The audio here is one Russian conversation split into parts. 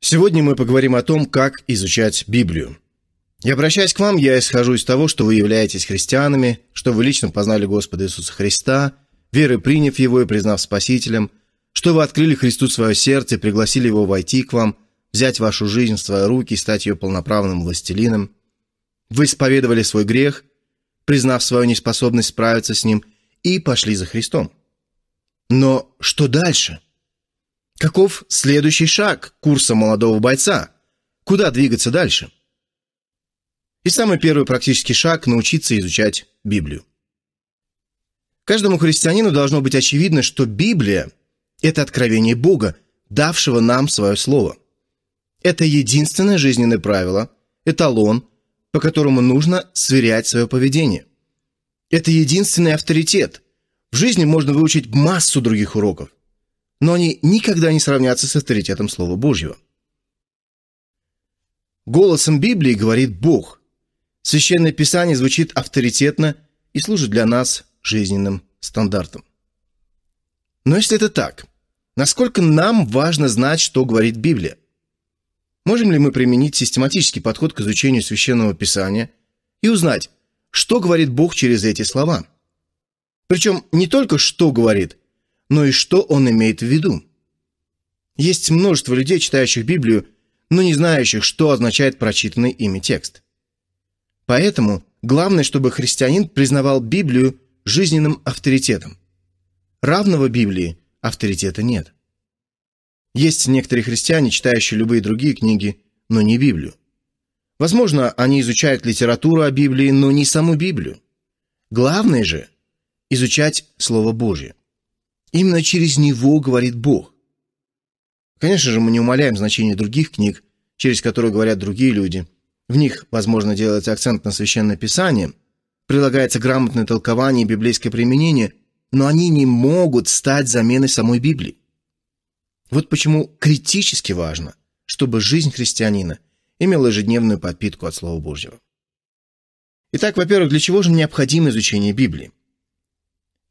Сегодня мы поговорим о том, как изучать Библию. И обращаясь к вам, я исхожу из того, что вы являетесь христианами, что вы лично познали Господа Иисуса Христа, верой приняв Его и признав Спасителем, что вы открыли Христу свое сердце пригласили Его войти к вам, взять вашу жизнь в свои руки и стать ее полноправным властелином. Вы исповедовали свой грех, признав свою неспособность справиться с ним, и пошли за Христом. Но что дальше? Каков следующий шаг курса молодого бойца? Куда двигаться дальше? И самый первый практический шаг – научиться изучать Библию. Каждому христианину должно быть очевидно, что Библия – это откровение Бога, давшего нам свое слово. Это единственное жизненное правило, эталон, по которому нужно сверять свое поведение. Это единственный авторитет. В жизни можно выучить массу других уроков но они никогда не сравнятся с авторитетом Слова Божьего. Голосом Библии говорит Бог. Священное Писание звучит авторитетно и служит для нас жизненным стандартом. Но если это так, насколько нам важно знать, что говорит Библия? Можем ли мы применить систематический подход к изучению Священного Писания и узнать, что говорит Бог через эти слова? Причем не только что говорит, но и что он имеет в виду. Есть множество людей, читающих Библию, но не знающих, что означает прочитанный ими текст. Поэтому главное, чтобы христианин признавал Библию жизненным авторитетом. Равного Библии авторитета нет. Есть некоторые христиане, читающие любые другие книги, но не Библию. Возможно, они изучают литературу о Библии, но не саму Библию. Главное же – изучать Слово Божье. Именно через него говорит Бог. Конечно же, мы не умаляем значение других книг, через которые говорят другие люди. В них, возможно, делается акцент на Священное Писание, прилагается грамотное толкование и библейское применение, но они не могут стать заменой самой Библии. Вот почему критически важно, чтобы жизнь христианина имела ежедневную подпитку от Слова Божьего. Итак, во-первых, для чего же необходимо изучение Библии?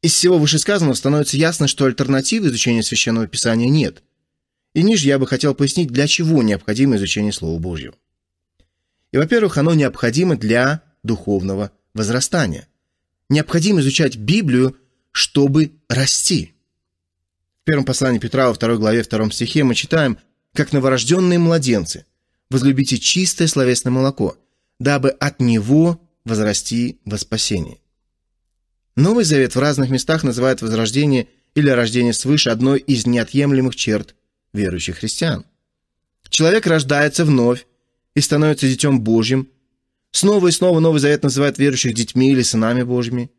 Из всего вышесказанного становится ясно, что альтернативы изучения Священного Писания нет. И ниже я бы хотел пояснить, для чего необходимо изучение Слова Божьего. И, во-первых, оно необходимо для духовного возрастания. Необходимо изучать Библию, чтобы расти. В первом послании Петра во второй главе втором стихе мы читаем, как новорожденные младенцы, возлюбите чистое словесное молоко, дабы от него возрасти во спасение. Новый Завет в разных местах называет возрождение или рождение свыше одной из неотъемлемых черт верующих христиан. Человек рождается вновь и становится детем Божьим. Снова и снова Новый Завет называет верующих детьми или сынами Божьими.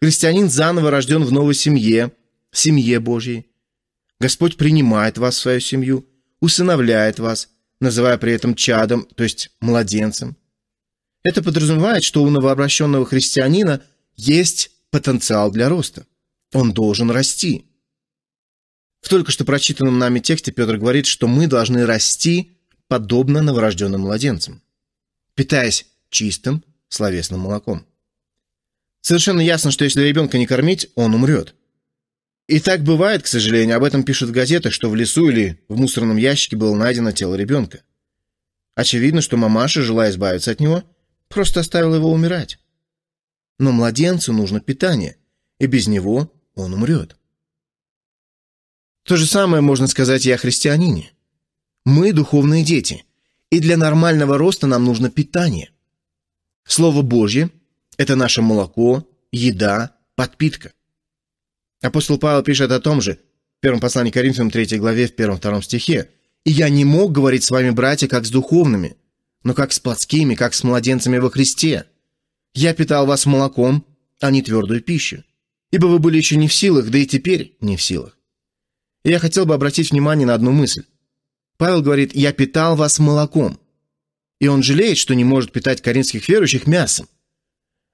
Христианин заново рожден в новой семье, семье Божьей. Господь принимает вас в свою семью, усыновляет вас, называя при этом чадом, то есть младенцем. Это подразумевает, что у новообращенного христианина есть потенциал для роста. Он должен расти. В только что прочитанном нами тексте Петр говорит, что мы должны расти подобно новорожденным младенцам, питаясь чистым словесным молоком. Совершенно ясно, что если ребенка не кормить, он умрет. И так бывает, к сожалению, об этом пишут в газетах, что в лесу или в мусорном ящике было найдено тело ребенка. Очевидно, что мамаша, желая избавиться от него, просто оставила его умирать. Но младенцу нужно питание, и без него он умрет. То же самое можно сказать и о христианине. Мы духовные дети, и для нормального роста нам нужно питание. Слово Божье – это наше молоко, еда, подпитка. Апостол Павел пишет о том же в первом послании Коринфянам 3 главе в 1-2 стихе. «И я не мог говорить с вами, братья, как с духовными, но как с плотскими, как с младенцами во Христе. Я питал вас молоком, а не твердую пищу, ибо вы были еще не в силах, да и теперь не в силах. Я хотел бы обратить внимание на одну мысль. Павел говорит, я питал вас молоком. И он жалеет, что не может питать коринфских верующих мясом.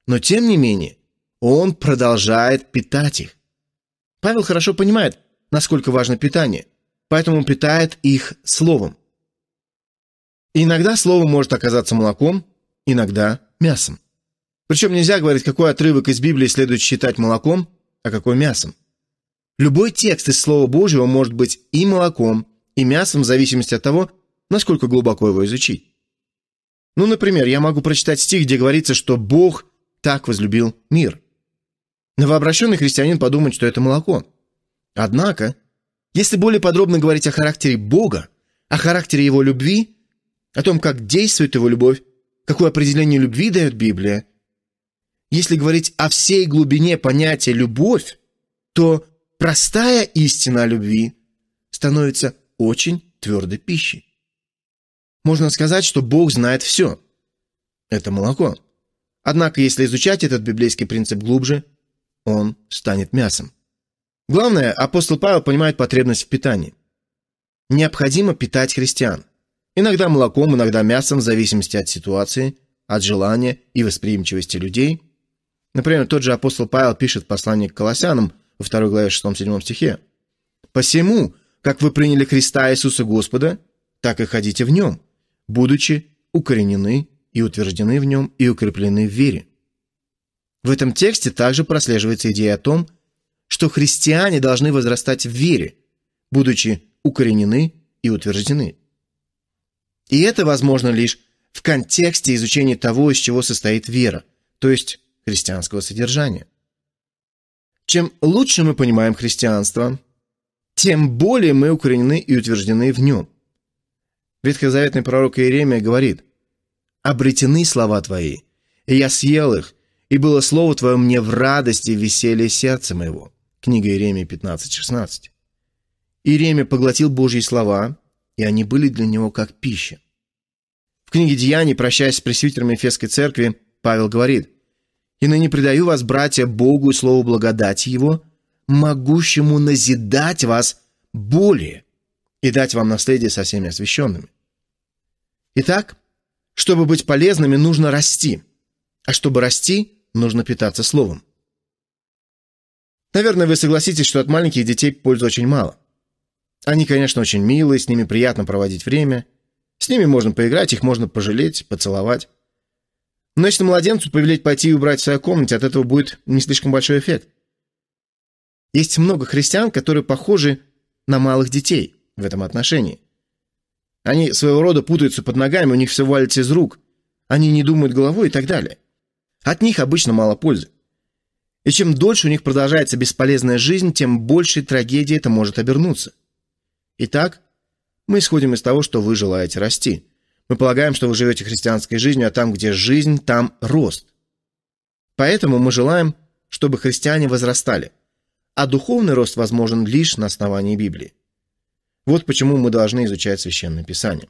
Но тем не менее, он продолжает питать их. Павел хорошо понимает, насколько важно питание, поэтому он питает их словом. И иногда слово может оказаться молоком, иногда мясом. Причем нельзя говорить, какой отрывок из Библии следует считать молоком, а какой мясом. Любой текст из Слова Божьего может быть и молоком, и мясом в зависимости от того, насколько глубоко его изучить. Ну, например, я могу прочитать стих, где говорится, что Бог так возлюбил мир. Новообращенный христианин подумает, что это молоко. Однако, если более подробно говорить о характере Бога, о характере Его любви, о том, как действует Его любовь, какое определение любви дает Библия, если говорить о всей глубине понятия «любовь», то простая истина о любви становится очень твердой пищей. Можно сказать, что Бог знает все. Это молоко. Однако, если изучать этот библейский принцип глубже, он станет мясом. Главное, апостол Павел понимает потребность в питании. Необходимо питать христиан. Иногда молоком, иногда мясом, в зависимости от ситуации, от желания и восприимчивости людей. Например, тот же апостол Павел пишет в послании к Колоссянам во 2 главе 6-7 стихе. «Посему, как вы приняли Христа Иисуса Господа, так и ходите в Нем, будучи укоренены и утверждены в Нем и укреплены в вере». В этом тексте также прослеживается идея о том, что христиане должны возрастать в вере, будучи укоренены и утверждены. И это возможно лишь в контексте изучения того, из чего состоит вера, то есть христианского содержания. Чем лучше мы понимаем христианство, тем более мы укоренены и утверждены в нем. Ветхозаветный пророк Иеремия говорит, «Обретены слова твои, и я съел их, и было слово твое мне в радости и веселье сердца моего». Книга Иеремии 15.16. Иеремия поглотил Божьи слова, и они были для него как пища. В книге «Деяний», прощаясь с пресвитерами Ефесской церкви, Павел говорит, «И ныне предаю вас, братья, Богу и слову благодати Его, могущему назидать вас более и дать вам наследие со всеми освященными». Итак, чтобы быть полезными, нужно расти, а чтобы расти, нужно питаться Словом. Наверное, вы согласитесь, что от маленьких детей пользы очень мало. Они, конечно, очень милые, с ними приятно проводить время – с ними можно поиграть, их можно пожалеть, поцеловать. Если младенцу повелеть пойти и убрать в своей комнате, от этого будет не слишком большой эффект. Есть много христиан, которые похожи на малых детей в этом отношении. Они своего рода путаются под ногами, у них все валится из рук. Они не думают головой и так далее. От них обычно мало пользы. И чем дольше у них продолжается бесполезная жизнь, тем большей трагедией это может обернуться. Итак, мы исходим из того, что вы желаете расти. Мы полагаем, что вы живете христианской жизнью, а там, где жизнь, там рост. Поэтому мы желаем, чтобы христиане возрастали, а духовный рост возможен лишь на основании Библии. Вот почему мы должны изучать Священное Писание.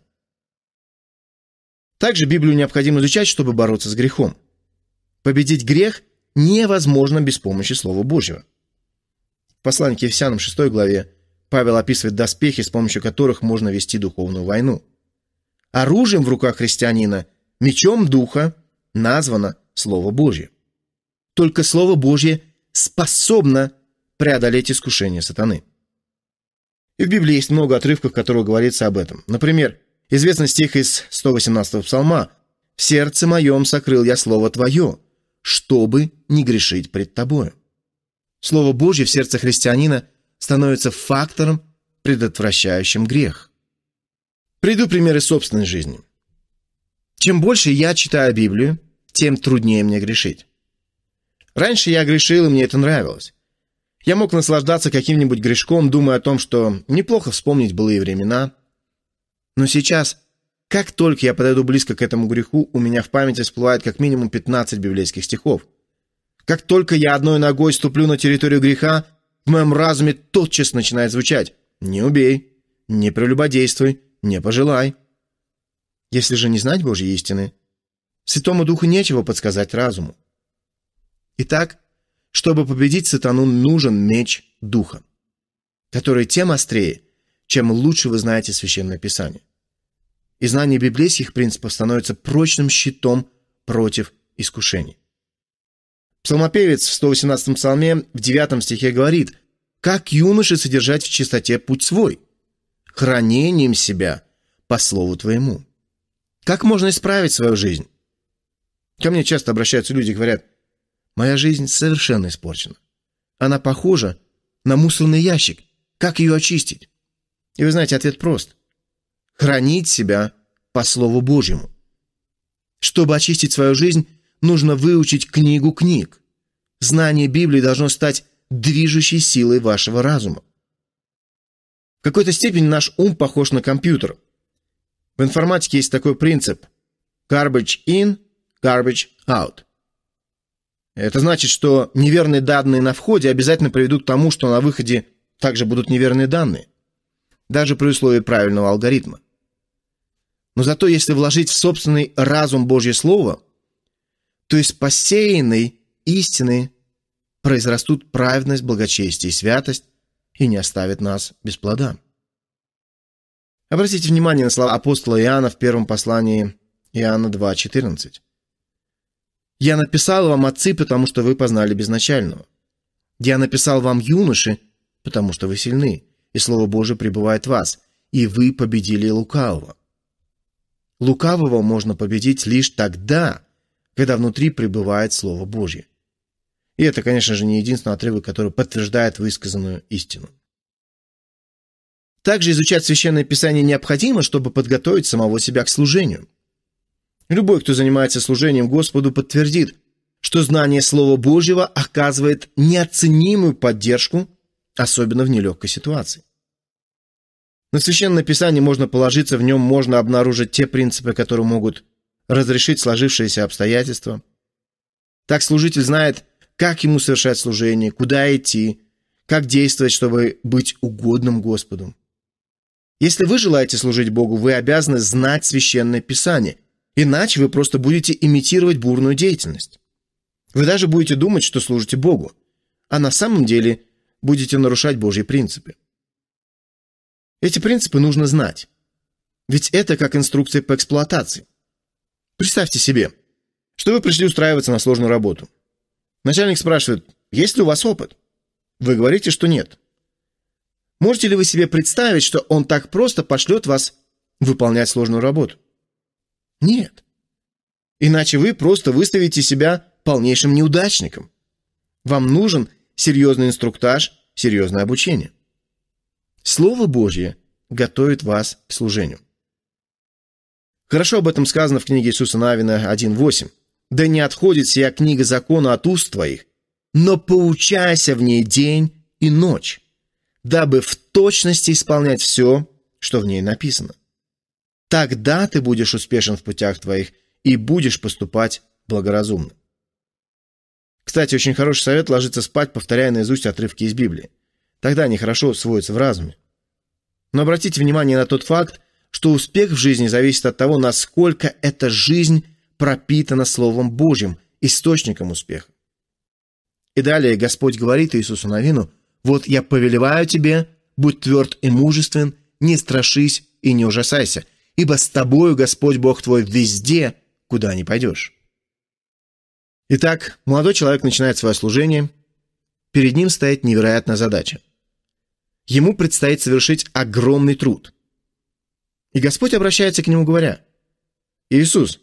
Также Библию необходимо изучать, чтобы бороться с грехом. Победить грех невозможно без помощи Слова Божьего. В послании к Ефесянам 6 главе Павел описывает доспехи, с помощью которых можно вести духовную войну. Оружием в руках христианина, мечом духа, названо Слово Божье. Только Слово Божье способно преодолеть искушение сатаны. И в Библии есть много отрывков, в которых говорится об этом. Например, известный стих из 118-го псалма «В сердце моем сокрыл я Слово Твое, чтобы не грешить пред Тобою». Слово Божье в сердце христианина – становится фактором, предотвращающим грех. Приду примеры собственной жизни. Чем больше я читаю Библию, тем труднее мне грешить. Раньше я грешил, и мне это нравилось. Я мог наслаждаться каким-нибудь грешком, думая о том, что неплохо вспомнить былые времена. Но сейчас, как только я подойду близко к этому греху, у меня в памяти всплывает как минимум 15 библейских стихов. Как только я одной ногой ступлю на территорию греха, в моем разуме тотчас начинает звучать «Не убей, не прелюбодействуй, не пожелай». Если же не знать Божьей истины, Святому Духу нечего подсказать разуму. Итак, чтобы победить сатану, нужен меч Духа, который тем острее, чем лучше вы знаете Священное Писание. И знание библейских принципов становится прочным щитом против искушений. Псалмопевец в 118-м псалме в 9 стихе говорит «Как юноше содержать в чистоте путь свой? Хранением себя по слову твоему». Как можно исправить свою жизнь? Ко мне часто обращаются люди и говорят «Моя жизнь совершенно испорчена. Она похожа на мусорный ящик. Как ее очистить?» И вы знаете, ответ прост. хранить себя по Слову Божьему. Чтобы очистить свою жизнь, нужно выучить книгу книг. Знание Библии должно стать движущей силой вашего разума. В какой-то степени наш ум похож на компьютер. В информатике есть такой принцип – garbage in, garbage out. Это значит, что неверные данные на входе обязательно приведут к тому, что на выходе также будут неверные данные, даже при условии правильного алгоритма. Но зато если вложить в собственный разум Божье Слово, то из посеянной истины произрастут праведность, благочестие и святость и не оставят нас без плода. Обратите внимание на слова апостола Иоанна в первом послании Иоанна 2.14. «Я написал вам, отцы, потому что вы познали безначального. Я написал вам, юноши, потому что вы сильны, и Слово Божие пребывает в вас, и вы победили лукавого». Лукавого можно победить лишь тогда, когда внутри пребывает Слово Божье. И это, конечно же, не единственный отрывок, который подтверждает высказанную истину. Также изучать Священное Писание необходимо, чтобы подготовить самого себя к служению. Любой, кто занимается служением Господу, подтвердит, что знание Слова Божьего оказывает неоценимую поддержку, особенно в нелегкой ситуации. На Священное Писание можно положиться, в нем можно обнаружить те принципы, которые могут разрешить сложившиеся обстоятельства. Так служитель знает, как ему совершать служение, куда идти, как действовать, чтобы быть угодным Господу. Если вы желаете служить Богу, вы обязаны знать Священное Писание, иначе вы просто будете имитировать бурную деятельность. Вы даже будете думать, что служите Богу, а на самом деле будете нарушать Божьи принципы. Эти принципы нужно знать, ведь это как инструкция по эксплуатации. Представьте себе, что вы пришли устраиваться на сложную работу. Начальник спрашивает, есть ли у вас опыт? Вы говорите, что нет. Можете ли вы себе представить, что он так просто пошлет вас выполнять сложную работу? Нет. Иначе вы просто выставите себя полнейшим неудачником. Вам нужен серьезный инструктаж, серьезное обучение. Слово Божье готовит вас к служению. Хорошо об этом сказано в книге Иисуса Навина 1.8. «Да не отходит сия книга закона от уст твоих, но поучайся в ней день и ночь, дабы в точности исполнять все, что в ней написано. Тогда ты будешь успешен в путях твоих и будешь поступать благоразумно. Кстати, очень хороший совет ложиться спать, повторяя наизусть отрывки из Библии. Тогда они хорошо усвоятся в разуме. Но обратите внимание на тот факт, что успех в жизни зависит от того, насколько эта жизнь пропитана Словом Божьим, источником успеха. И далее Господь говорит Иисусу Навину, вот я повелеваю тебе, будь тверд и мужествен, не страшись и не ужасайся, ибо с тобою Господь Бог твой везде, куда не пойдешь. Итак, молодой человек начинает свое служение. Перед ним стоит невероятная задача. Ему предстоит совершить огромный труд. И Господь обращается к нему, говоря, «Иисус,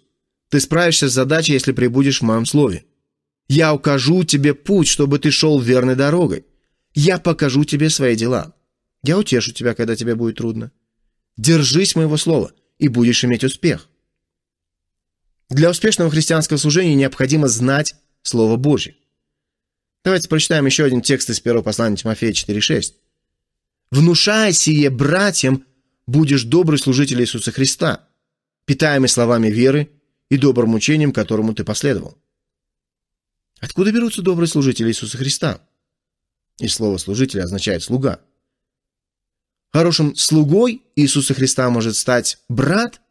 ты справишься с задачей, если прибудешь в моем слове. Я укажу тебе путь, чтобы ты шел верной дорогой. Я покажу тебе свои дела. Я утешу тебя, когда тебе будет трудно. Держись моего слова, и будешь иметь успех. Для успешного христианского служения необходимо знать Слово Божье. Давайте прочитаем еще один текст из первого послания Тимофея 4.6. «Внушая сие братьям, будешь добрый служитель Иисуса Христа, питаемый словами веры и добрым учением, которому ты последовал». Откуда берутся добрые служители Иисуса Христа? И слово «служитель» означает «слуга». Хорошим слугой Иисуса Христа может стать брат,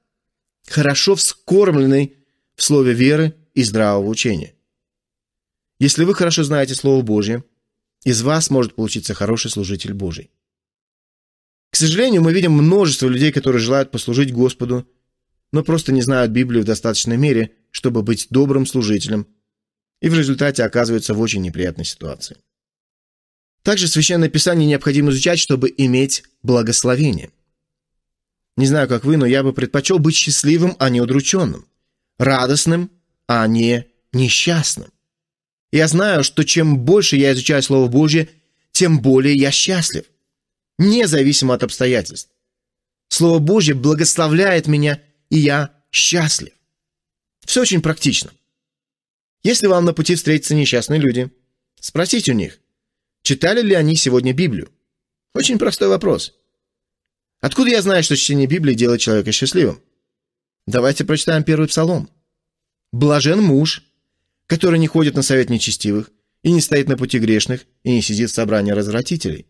хорошо вскормленный в слове веры и здравого учения. Если вы хорошо знаете Слово Божье, из вас может получиться хороший служитель Божий. К сожалению, мы видим множество людей, которые желают послужить Господу, но просто не знают Библию в достаточной мере, чтобы быть добрым служителем, и в результате оказываются в очень неприятной ситуации. Также Священное Писание необходимо изучать, чтобы иметь благословение. Не знаю, как вы, но я бы предпочел быть счастливым, а не удрученным, радостным, а не несчастным. Я знаю, что чем больше я изучаю Слово Божье, тем более я счастлив, независимо от обстоятельств. Слово Божье благословляет меня, и я счастлив. Все очень практично. Если вам на пути встретятся несчастные люди, спросите у них, читали ли они сегодня Библию. Очень простой вопрос. Откуда я знаю, что чтение Библии делает человека счастливым? Давайте прочитаем первый псалом. «Блажен муж, который не ходит на совет нечестивых, и не стоит на пути грешных, и не сидит в собрании развратителей.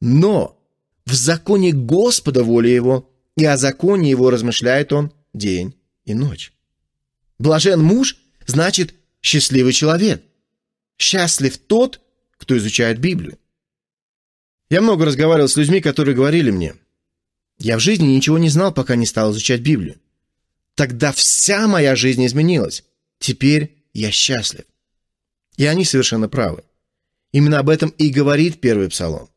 Но в законе Господа воля его, и о законе его размышляет он день и ночь». Блажен муж значит счастливый человек. Счастлив тот, кто изучает Библию. Я много разговаривал с людьми, которые говорили мне, я в жизни ничего не знал, пока не стал изучать Библию. Тогда вся моя жизнь изменилась. Теперь я счастлив. И они совершенно правы. Именно об этом и говорит первый псалом.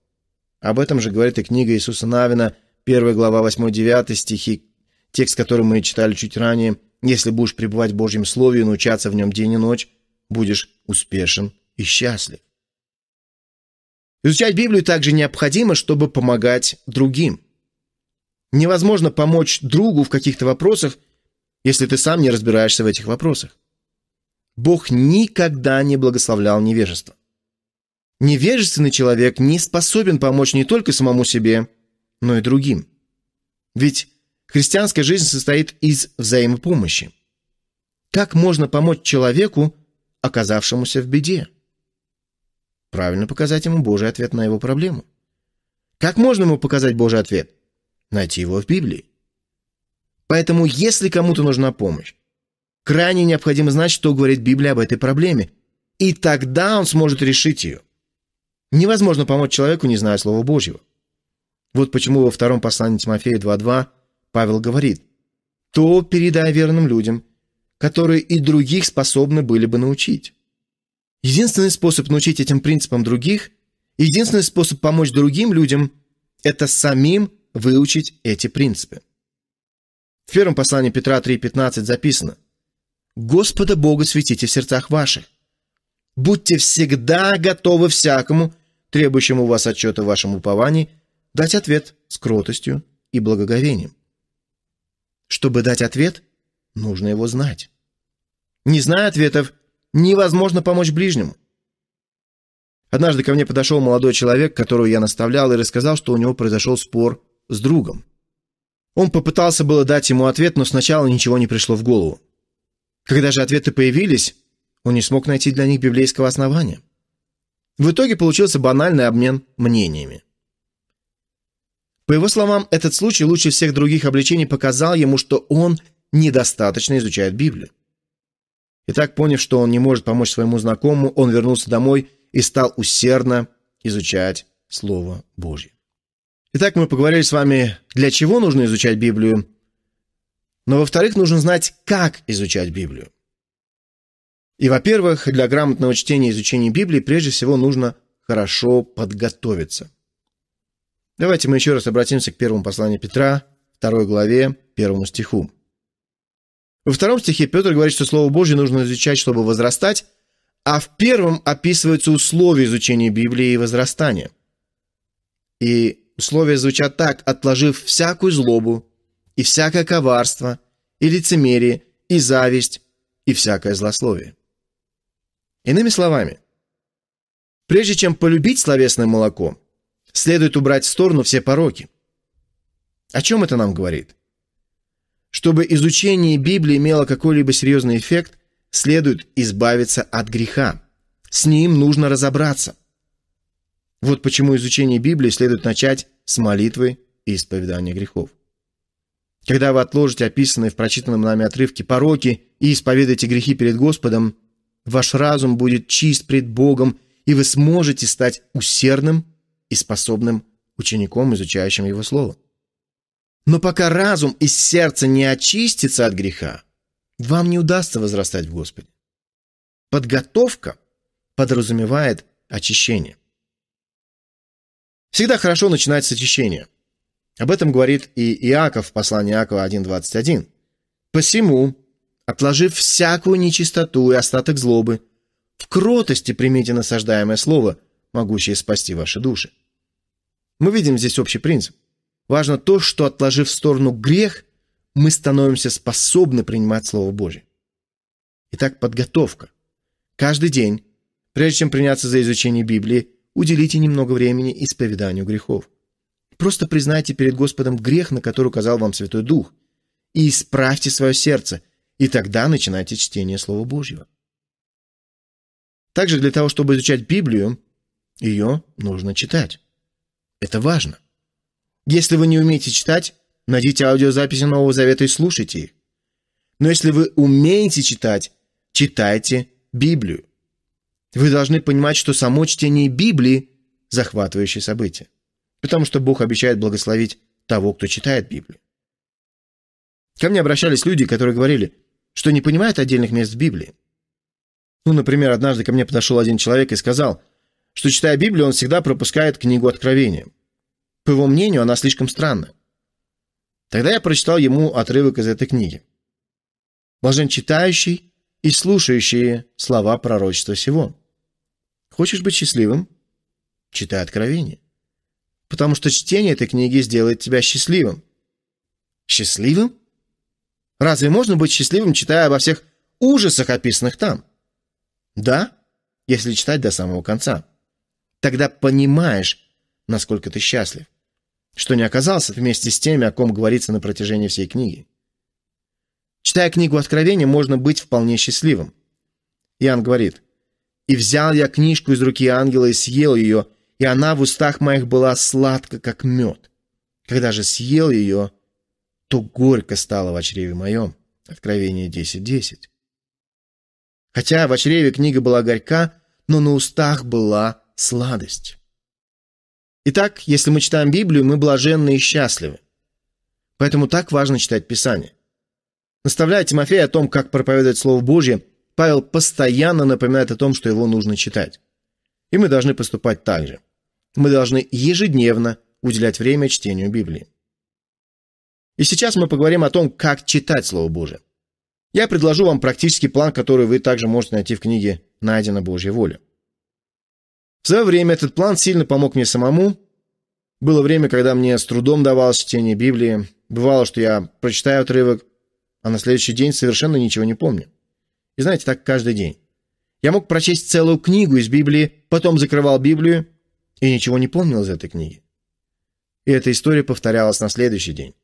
Об этом же говорит и книга Иисуса Навина, 1 глава 8-9 стихи, текст, который мы читали чуть ранее. «Если будешь пребывать в Божьем Слове и научаться в нем день и ночь, будешь успешен и счастлив». Изучать Библию также необходимо, чтобы помогать другим. Невозможно помочь другу в каких-то вопросах, если ты сам не разбираешься в этих вопросах. Бог никогда не благословлял невежество. Невежественный человек не способен помочь не только самому себе, но и другим. Ведь христианская жизнь состоит из взаимопомощи. Как можно помочь человеку, оказавшемуся в беде? Правильно показать ему Божий ответ на его проблему. Как можно ему показать Божий ответ? Найти его в Библии. Поэтому, если кому-то нужна помощь, крайне необходимо знать, что говорит Библия об этой проблеме, и тогда он сможет решить ее. Невозможно помочь человеку, не зная Слова Божьего. Вот почему во втором послании Тимофея 2.2 Павел говорит, «То передай верным людям, которые и других способны были бы научить». Единственный способ научить этим принципам других, единственный способ помочь другим людям – это самим выучить эти принципы. В первом послании Петра 3.15 записано «Господа Бога светите в сердцах ваших. Будьте всегда готовы всякому, требующему у вас отчета в вашем уповании, дать ответ с кротостью и благоговением. Чтобы дать ответ, нужно его знать. Не зная ответов, невозможно помочь ближнему. Однажды ко мне подошел молодой человек, которого я наставлял, и рассказал, что у него произошел спор с другом. Он попытался было дать ему ответ, но сначала ничего не пришло в голову. Когда же ответы появились, он не смог найти для них библейского основания. В итоге получился банальный обмен мнениями. По его словам, этот случай лучше всех других обличений показал ему, что он недостаточно изучает Библию. Итак, поняв, что он не может помочь своему знакомому, он вернулся домой и стал усердно изучать Слово Божье. Итак, мы поговорили с вами, для чего нужно изучать Библию, но, во-вторых, нужно знать, как изучать Библию. И, во-первых, для грамотного чтения и изучения Библии прежде всего нужно хорошо подготовиться. Давайте мы еще раз обратимся к первому посланию Петра, второй главе, первому стиху. Во втором стихе Петр говорит, что Слово Божье нужно изучать, чтобы возрастать, а в первом описываются условия изучения Библии и возрастания. И условия звучат так, отложив всякую злобу, и всякое коварство, и лицемерие, и зависть, и всякое злословие. Иными словами, прежде чем полюбить словесное молоко, следует убрать в сторону все пороки. О чем это нам говорит? Чтобы изучение Библии имело какой-либо серьезный эффект, следует избавиться от греха. С ним нужно разобраться. Вот почему изучение Библии следует начать с молитвы и исповедания грехов. Когда вы отложите описанные в прочитанном нами отрывке пороки и исповедаете грехи перед Господом, ваш разум будет чист пред Богом, и вы сможете стать усердным и способным учеником, изучающим Его Слово. Но пока разум и сердце не очистится от греха, вам не удастся возрастать в Господе. Подготовка подразумевает очищение. Всегда хорошо начинать с очищения. Об этом говорит и Иаков в послании Иакова 1.21. «Посему, отложив всякую нечистоту и остаток злобы, в кротости примите насаждаемое слово, могущее спасти ваши души». Мы видим здесь общий принцип. Важно то, что, отложив в сторону грех, мы становимся способны принимать Слово Божье. Итак, подготовка. Каждый день, прежде чем приняться за изучение Библии, уделите немного времени исповеданию грехов. Просто признайте перед Господом грех, на который указал вам Святой Дух, и исправьте свое сердце, и тогда начинайте чтение Слова Божьего. Также для того, чтобы изучать Библию, ее нужно читать. Это важно. Если вы не умеете читать, найдите аудиозаписи Нового Завета и слушайте их. Но если вы умеете читать, читайте Библию. Вы должны понимать, что само чтение Библии – захватывающее событие. Потому что Бог обещает благословить того, кто читает Библию. Ко мне обращались люди, которые говорили, что не понимают отдельных мест в Библии. Ну, например, однажды ко мне подошел один человек и сказал, что, читая Библию, он всегда пропускает книгу Откровения. По его мнению, она слишком странная. Тогда я прочитал ему отрывок из этой книги. «Блажен читающий и слушающий слова пророчества сего». Хочешь быть счастливым? Читай Откровение. Потому что чтение этой книги сделает тебя счастливым. Счастливым? Разве можно быть счастливым, читая обо всех ужасах, описанных там? Да, если читать до самого конца. Тогда понимаешь, насколько ты счастлив, что не оказался вместе с теми, о ком говорится на протяжении всей книги. Читая книгу Откровения, можно быть вполне счастливым. Иоанн говорит, «И взял я книжку из руки ангела и съел ее, и она в устах моих была сладка, как мед. Когда же съел ее, то горько стало в чреве моем». Откровение 10.10. 10. Хотя в чреве книга была горька, но на устах была сладость. Итак, если мы читаем Библию, мы блаженны и счастливы. Поэтому так важно читать Писание. Наставляя Тимофея о том, как проповедовать Слово Божье, Павел постоянно напоминает о том, что его нужно читать. И мы должны поступать так же. Мы должны ежедневно уделять время чтению Библии. И сейчас мы поговорим о том, как читать Слово Божие. Я предложу вам практический план, который вы также можете найти в книге «Найдена Божья воля». В время этот план сильно помог мне самому. Было время, когда мне с трудом давалось чтение Библии. Бывало, что я прочитаю отрывок, а на следующий день совершенно ничего не помню. И знаете, так каждый день. Я мог прочесть целую книгу из Библии, потом закрывал Библию и ничего не помнил из этой книги. И эта история повторялась на следующий день.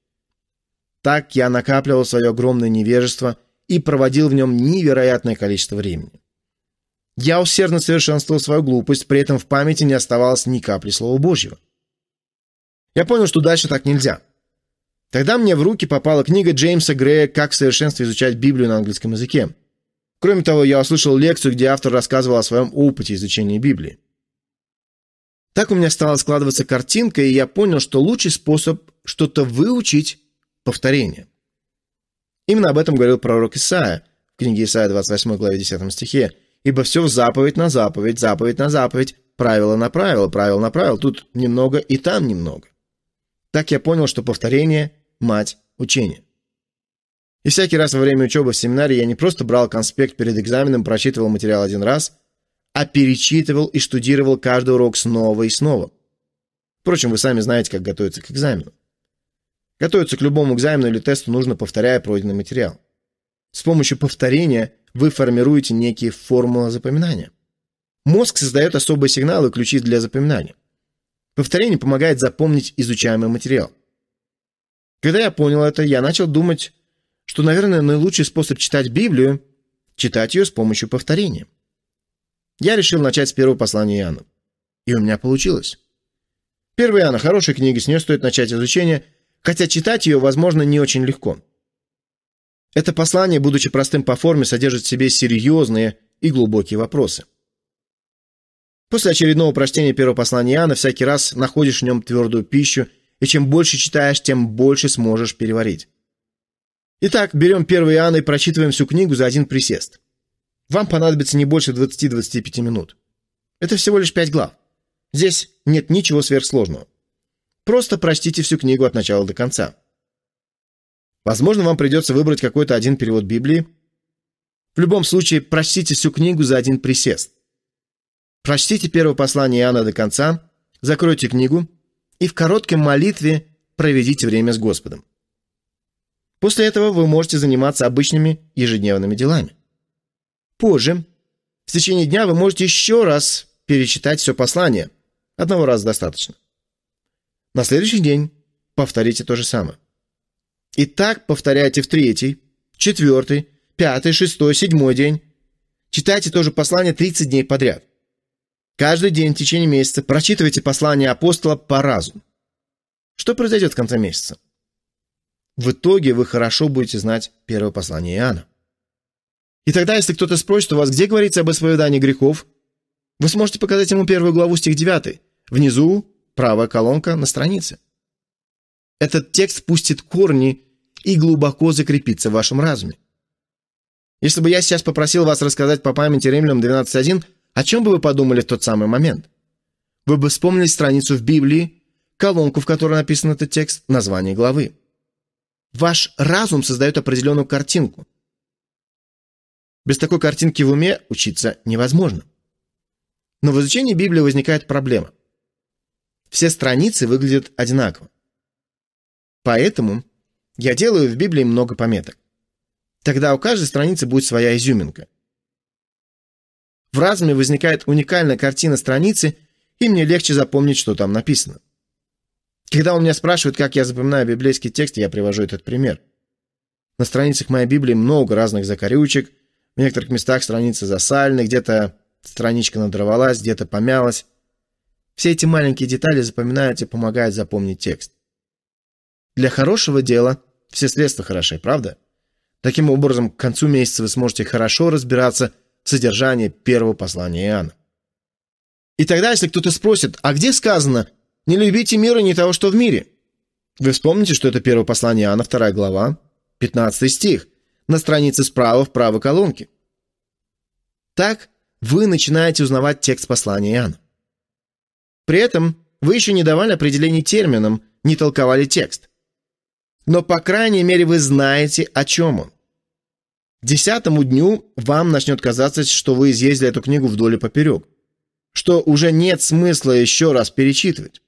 Так я накапливал свое огромное невежество и проводил в нем невероятное количество времени. Я усердно совершенствовал свою глупость, при этом в памяти не оставалось ни капли Слова Божьего. Я понял, что дальше так нельзя. Тогда мне в руки попала книга Джеймса Грея «Как в совершенстве изучать Библию на английском языке». Кроме того, я услышал лекцию, где автор рассказывал о своем опыте изучения Библии. Так у меня стала складываться картинка, и я понял, что лучший способ что-то выучить – повторение. Именно об этом говорил пророк Исаия в книге Исаия 28 главе 10 стихе – ибо все заповедь на заповедь, заповедь на заповедь, правило на правило, правило на правило, тут немного и там немного. Так я понял, что повторение – мать учения. И всякий раз во время учебы в семинаре я не просто брал конспект перед экзаменом, прочитывал материал один раз, а перечитывал и штудировал каждый урок снова и снова. Впрочем, вы сами знаете, как готовиться к экзамену. Готовиться к любому экзамену или тесту нужно, повторяя пройденный материал. С помощью повторения вы формируете некие формулы запоминания. Мозг создает особые сигналы и ключи для запоминания. Повторение помогает запомнить изучаемый материал. Когда я понял это, я начал думать, что, наверное, наилучший способ читать Библию – читать ее с помощью повторения. Я решил начать с первого послания Иоанна. И у меня получилось. Первый Иоанна – хорошая книга, с нее стоит начать изучение, хотя читать ее, возможно, не очень легко. Это послание, будучи простым по форме, содержит в себе серьезные и глубокие вопросы. После очередного прочтения первого послания Иоанна всякий раз находишь в нем твердую пищу, и чем больше читаешь, тем больше сможешь переварить. Итак, берем 1 Иоанна и прочитываем всю книгу за один присест. Вам понадобится не больше 20-25 минут. Это всего лишь 5 глав. Здесь нет ничего сверхсложного. Просто прочтите всю книгу от начала до конца. Возможно, вам придется выбрать какой-то один перевод Библии. В любом случае, прочтите всю книгу за один присест. Прочтите первое послание Иоанна до конца, закройте книгу и в короткой молитве проведите время с Господом. После этого вы можете заниматься обычными ежедневными делами. Позже, в течение дня вы можете еще раз перечитать все послание. Одного раза достаточно. На следующий день повторите то же самое. И так повторяйте в третий, четвертый, пятый, шестой, седьмой день. Читайте тоже послание 30 дней подряд. Каждый день в течение месяца прочитывайте послание апостола по разу. Что произойдет в конце месяца? В итоге вы хорошо будете знать первое послание Иоанна. И тогда, если кто-то спросит у вас, где говорится об исповедании грехов, вы сможете показать ему первую главу, стих 9. Внизу правая колонка на странице. Этот текст пустит корни и глубоко закрепится в вашем разуме. Если бы я сейчас попросил вас рассказать по памяти Римлянам 12.1, о чем бы вы подумали в тот самый момент? Вы бы вспомнили страницу в Библии, колонку, в которой написан этот текст, название главы. Ваш разум создает определенную картинку. Без такой картинки в уме учиться невозможно. Но в изучении Библии возникает проблема. Все страницы выглядят одинаково. Поэтому я делаю в Библии много пометок. Тогда у каждой страницы будет своя изюминка. В разуме возникает уникальная картина страницы, и мне легче запомнить, что там написано. Когда у меня спрашивают, как я запоминаю библейский текст, я привожу этот пример. На страницах моей Библии много разных закорючек, в некоторых местах страницы засалены, где-то страничка надорвалась, где-то помялась. Все эти маленькие детали запоминают и помогают запомнить текст. Для хорошего дела все средства хороши, правда? Таким образом, к концу месяца вы сможете хорошо разбираться в содержании первого послания Иоанна. И тогда, если кто-то спросит, а где сказано «Не любите мира не того, что в мире», вы вспомните, что это первое послание Иоанна, вторая глава, 15 стих, на странице справа в правой колонке. Так вы начинаете узнавать текст послания Иоанна. При этом вы еще не давали определений терминам, не толковали текст но, по крайней мере, вы знаете, о чем он. Десятому дню вам начнет казаться, что вы изъездили эту книгу вдоль и поперек, что уже нет смысла еще раз перечитывать.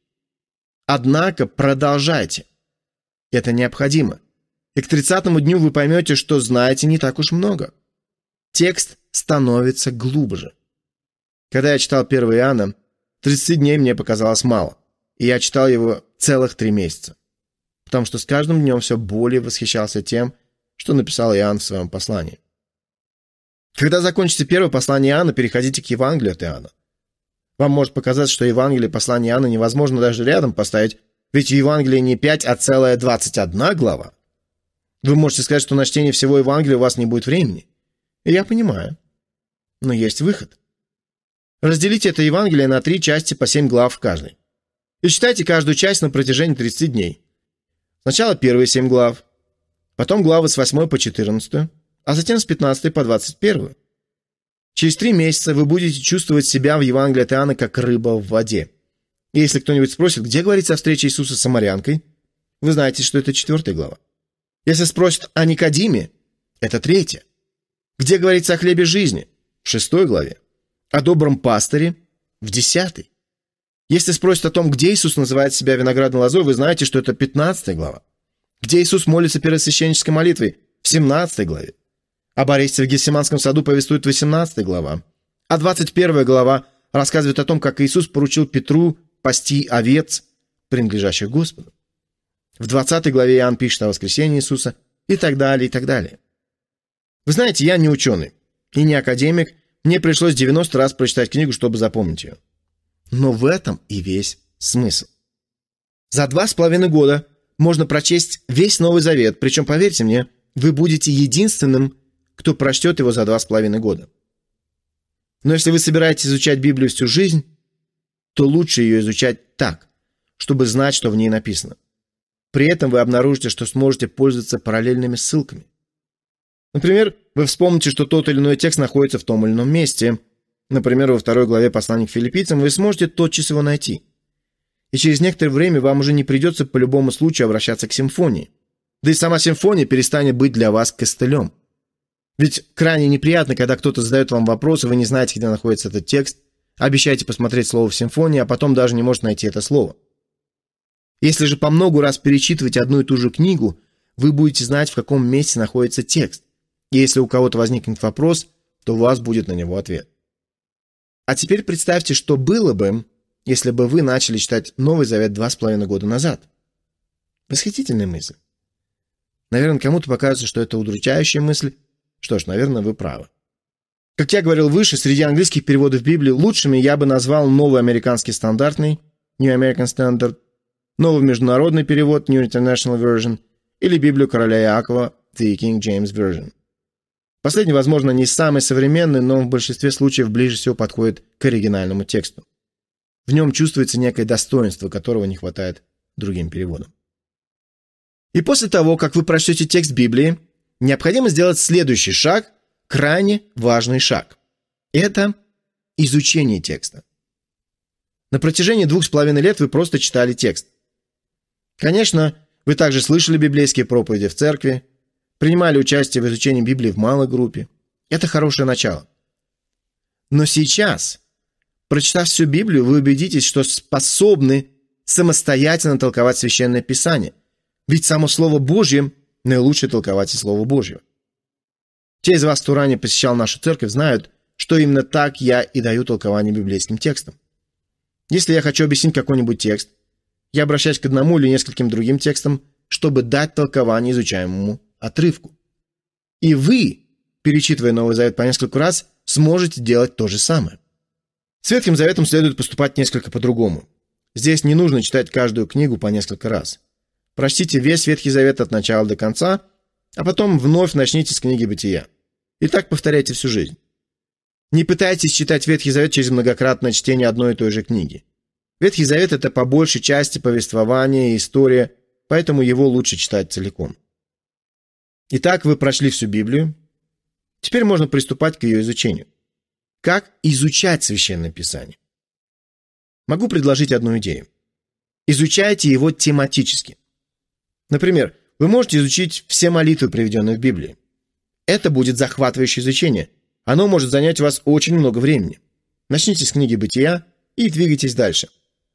Однако продолжайте. Это необходимо. И к тридцатому дню вы поймете, что знаете не так уж много. Текст становится глубже. Когда я читал 1 Иоанна, 30 дней мне показалось мало, и я читал его целых три месяца потому что с каждым днем все более восхищался тем, что написал Иоанн в своем послании. Когда закончите первое послание Иоанна, переходите к Евангелию от Иоанна. Вам может показаться, что Евангелие и послание Иоанна невозможно даже рядом поставить, ведь в Евангелии не 5, а целая 21 глава. Вы можете сказать, что на чтение всего Евангелия у вас не будет времени. Я понимаю. Но есть выход. Разделите это Евангелие на три части по 7 глав в каждой. И читайте каждую часть на протяжении 30 дней. Сначала первые семь глав, потом главы с 8 по 14, а затем с 15 по 21. Через три месяца вы будете чувствовать себя в Евангелии от Иоанна как рыба в воде. И если кто-нибудь спросит, где говорится о встрече Иисуса с Самарянкой, вы знаете, что это четвертая глава. Если спросят о Никодиме, это третья. Где говорится о хлебе жизни? В шестой главе. О добром пастыре? В десятой. Если спросят о том, где Иисус называет себя виноградной лозой, вы знаете, что это 15 глава. Где Иисус молится перед священнической молитвой? В 17 главе. Об аресте в Гессиманском саду повествует 18 глава. А 21 глава рассказывает о том, как Иисус поручил Петру пасти овец, принадлежащих Господу. В 20 главе Иоанн пишет о воскресении Иисуса и так далее, и так далее. Вы знаете, я не ученый и не академик, мне пришлось 90 раз прочитать книгу, чтобы запомнить ее. Но в этом и весь смысл. За два с половиной года можно прочесть весь Новый Завет, причем, поверьте мне, вы будете единственным, кто прочтет его за два с половиной года. Но если вы собираетесь изучать Библию всю жизнь, то лучше ее изучать так, чтобы знать, что в ней написано. При этом вы обнаружите, что сможете пользоваться параллельными ссылками. Например, вы вспомните, что тот или иной текст находится в том или ином месте, Например, во второй главе послания к филиппийцам вы сможете тотчас его найти. И через некоторое время вам уже не придется по любому случаю обращаться к симфонии. Да и сама симфония перестанет быть для вас костылем. Ведь крайне неприятно, когда кто-то задает вам вопрос, и вы не знаете, где находится этот текст, обещаете посмотреть слово в симфонии, а потом даже не можете найти это слово. Если же по многу раз перечитывать одну и ту же книгу, вы будете знать, в каком месте находится текст. И если у кого-то возникнет вопрос, то у вас будет на него ответ. А теперь представьте, что было бы, если бы вы начали читать Новый Завет два с половиной года назад. Восхитительная мысль. Наверное, кому-то покажется, что это удручающая мысль. Что ж, наверное, вы правы. Как я говорил выше, среди английских переводов Библии лучшими я бы назвал новый американский стандартный New American Standard, новый международный перевод New International Version или Библию короля Иакова The King James Version. Последний, возможно, не самый современный, но в большинстве случаев ближе всего подходит к оригинальному тексту. В нем чувствуется некое достоинство, которого не хватает другим переводам. И после того, как вы прочтете текст Библии, необходимо сделать следующий шаг, крайне важный шаг. Это изучение текста. На протяжении двух с половиной лет вы просто читали текст. Конечно, вы также слышали библейские проповеди в церкви, принимали участие в изучении Библии в малой группе. Это хорошее начало. Но сейчас, прочитав всю Библию, вы убедитесь, что способны самостоятельно толковать Священное Писание. Ведь само Слово Божье – наилучший толкователь Слова Божьего. Те из вас, кто ранее посещал нашу церковь, знают, что именно так я и даю толкование библейским текстам. Если я хочу объяснить какой-нибудь текст, я обращаюсь к одному или нескольким другим текстам, чтобы дать толкование изучаемому отрывку. И вы, перечитывая Новый Завет по нескольку раз, сможете делать то же самое. С Ветхим Заветом следует поступать несколько по-другому. Здесь не нужно читать каждую книгу по несколько раз. Прочтите весь Ветхий Завет от начала до конца, а потом вновь начните с книги Бытия. И так повторяйте всю жизнь. Не пытайтесь читать Ветхий Завет через многократное чтение одной и той же книги. Ветхий Завет – это по большей части повествование и история, поэтому его лучше читать целиком. Итак, вы прошли всю Библию. Теперь можно приступать к ее изучению. Как изучать Священное Писание? Могу предложить одну идею. Изучайте его тематически. Например, вы можете изучить все молитвы, приведенные в Библии. Это будет захватывающее изучение. Оно может занять у вас очень много времени. Начните с книги «Бытия» и двигайтесь дальше,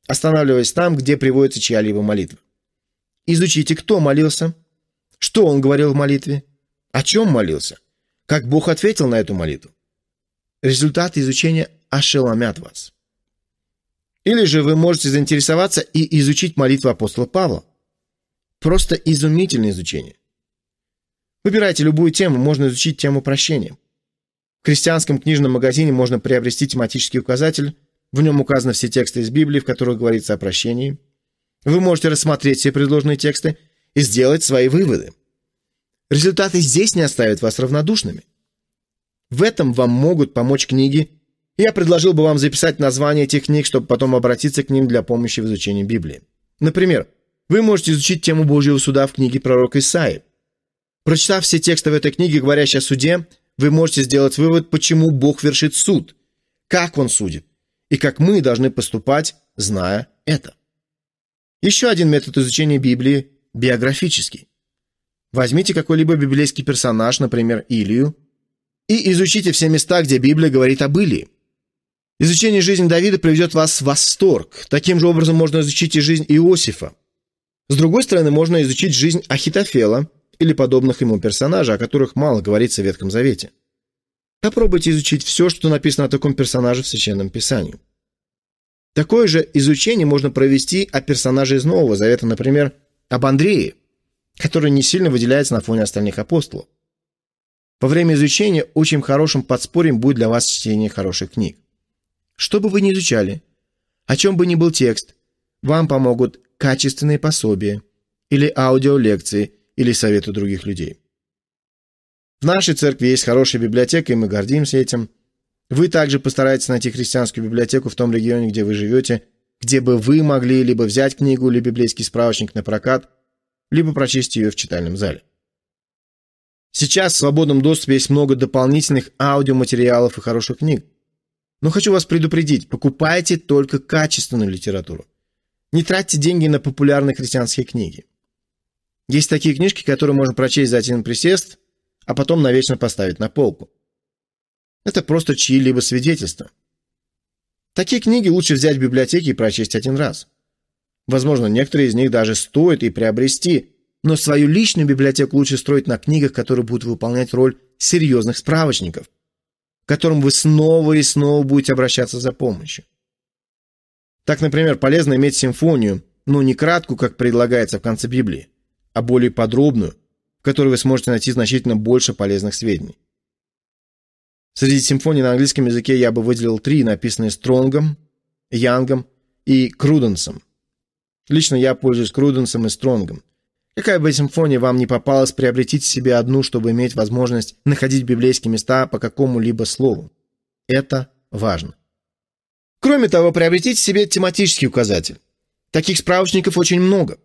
останавливаясь там, где приводится чья-либо молитва. Изучите, кто молился, что он говорил в молитве? О чем молился? Как Бог ответил на эту молитву? Результаты изучения ошеломят вас. Или же вы можете заинтересоваться и изучить молитву апостола Павла. Просто изумительное изучение. Выбирайте любую тему, можно изучить тему прощения. В крестьянском книжном магазине можно приобрести тематический указатель, в нем указаны все тексты из Библии, в которых говорится о прощении. Вы можете рассмотреть все предложенные тексты и сделать свои выводы. Результаты здесь не оставят вас равнодушными. В этом вам могут помочь книги. Я предложил бы вам записать название этих книг, чтобы потом обратиться к ним для помощи в изучении Библии. Например, вы можете изучить тему Божьего суда в книге пророка Исаи. Прочитав все тексты в этой книге, говорящие о суде, вы можете сделать вывод, почему Бог вершит суд, как Он судит, и как мы должны поступать, зная это. Еще один метод изучения Библии биографический. Возьмите какой-либо библейский персонаж, например, Илию, и изучите все места, где Библия говорит об Илии. Изучение жизни Давида приведет вас в восторг. Таким же образом можно изучить и жизнь Иосифа. С другой стороны, можно изучить жизнь Ахитофела или подобных ему персонажей, о которых мало говорится в Ветхом Завете. Попробуйте изучить все, что написано о таком персонаже в Священном Писании. Такое же изучение можно провести о персонаже из Нового Завета, например, об Андрее, который не сильно выделяется на фоне остальных апостолов. Во время изучения очень хорошим подспорьем будет для вас чтение хороших книг. Что бы вы ни изучали, о чем бы ни был текст, вам помогут качественные пособия или аудиолекции или советы других людей. В нашей церкви есть хорошая библиотека, и мы гордимся этим. Вы также постараетесь найти христианскую библиотеку в том регионе, где вы живете, где бы вы могли либо взять книгу или библейский справочник на прокат, либо прочесть ее в читальном зале. Сейчас в свободном доступе есть много дополнительных аудиоматериалов и хороших книг. Но хочу вас предупредить, покупайте только качественную литературу. Не тратьте деньги на популярные христианские книги. Есть такие книжки, которые можно прочесть за один присест, а потом навечно поставить на полку. Это просто чьи-либо свидетельства. Такие книги лучше взять в библиотеке и прочесть один раз. Возможно, некоторые из них даже стоит и приобрести, но свою личную библиотеку лучше строить на книгах, которые будут выполнять роль серьезных справочников, к которым вы снова и снова будете обращаться за помощью. Так, например, полезно иметь симфонию, но не краткую, как предлагается в конце Библии, а более подробную, в которой вы сможете найти значительно больше полезных сведений. Среди симфоний на английском языке я бы выделил три, написанные Стронгом, Янгом и Круденсом. Лично я пользуюсь Круденсом и Стронгом. Какая бы симфония вам не попалась, приобретите себе одну, чтобы иметь возможность находить библейские места по какому-либо слову. Это важно. Кроме того, приобретите себе тематический указатель. Таких справочников очень много.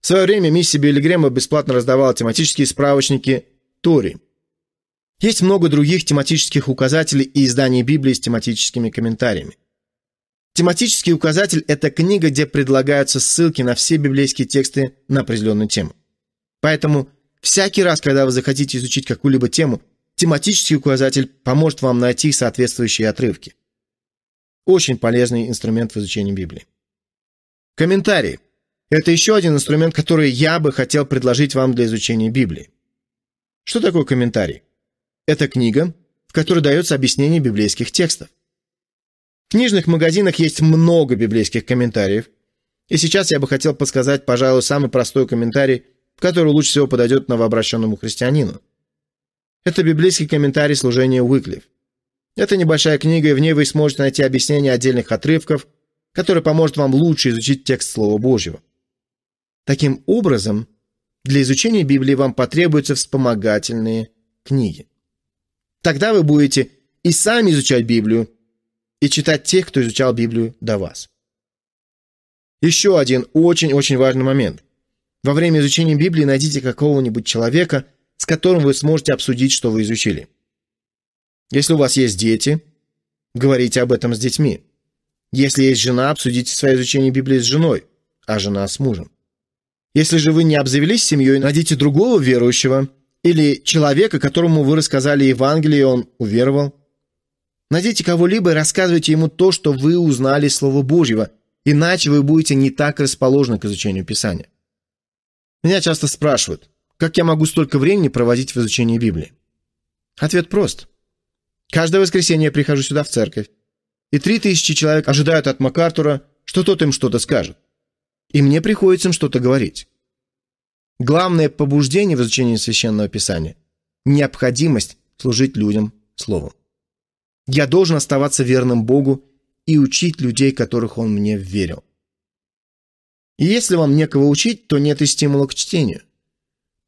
В свое время миссия Билли Грэма бесплатно раздавала тематические справочники Тори. Есть много других тематических указателей и изданий Библии с тематическими комментариями. Тематический указатель – это книга, где предлагаются ссылки на все библейские тексты на определенную тему. Поэтому всякий раз, когда вы захотите изучить какую-либо тему, тематический указатель поможет вам найти соответствующие отрывки. Очень полезный инструмент в изучении Библии. Комментарии. Это еще один инструмент, который я бы хотел предложить вам для изучения Библии. Что такое комментарий? Это книга, в которой дается объяснение библейских текстов. В книжных магазинах есть много библейских комментариев, и сейчас я бы хотел подсказать, пожалуй, самый простой комментарий, который лучше всего подойдет новообращенному христианину. Это библейский комментарий служения Уиклиф. Это небольшая книга, и в ней вы сможете найти объяснение отдельных отрывков, который поможет вам лучше изучить текст Слова Божьего. Таким образом, для изучения Библии вам потребуются вспомогательные книги. Тогда вы будете и сами изучать Библию, и читать тех, кто изучал Библию до вас. Еще один очень-очень важный момент. Во время изучения Библии найдите какого-нибудь человека, с которым вы сможете обсудить, что вы изучили. Если у вас есть дети, говорите об этом с детьми. Если есть жена, обсудите свое изучение Библии с женой, а жена с мужем. Если же вы не обзавелись семьей, найдите другого верующего или человека, которому вы рассказали Евангелие, и он уверовал. Найдите кого-либо и рассказывайте ему то, что вы узнали из Слова Божьего, иначе вы будете не так расположены к изучению Писания. Меня часто спрашивают, как я могу столько времени проводить в изучении Библии? Ответ прост. Каждое воскресенье я прихожу сюда в церковь, и три тысячи человек ожидают от МакАртура, что тот им что-то скажет. И мне приходится им что-то говорить. Главное побуждение в изучении Священного Писания – необходимость служить людям Словом. Я должен оставаться верным Богу и учить людей, которых Он мне верил. И если вам некого учить, то нет и стимула к чтению.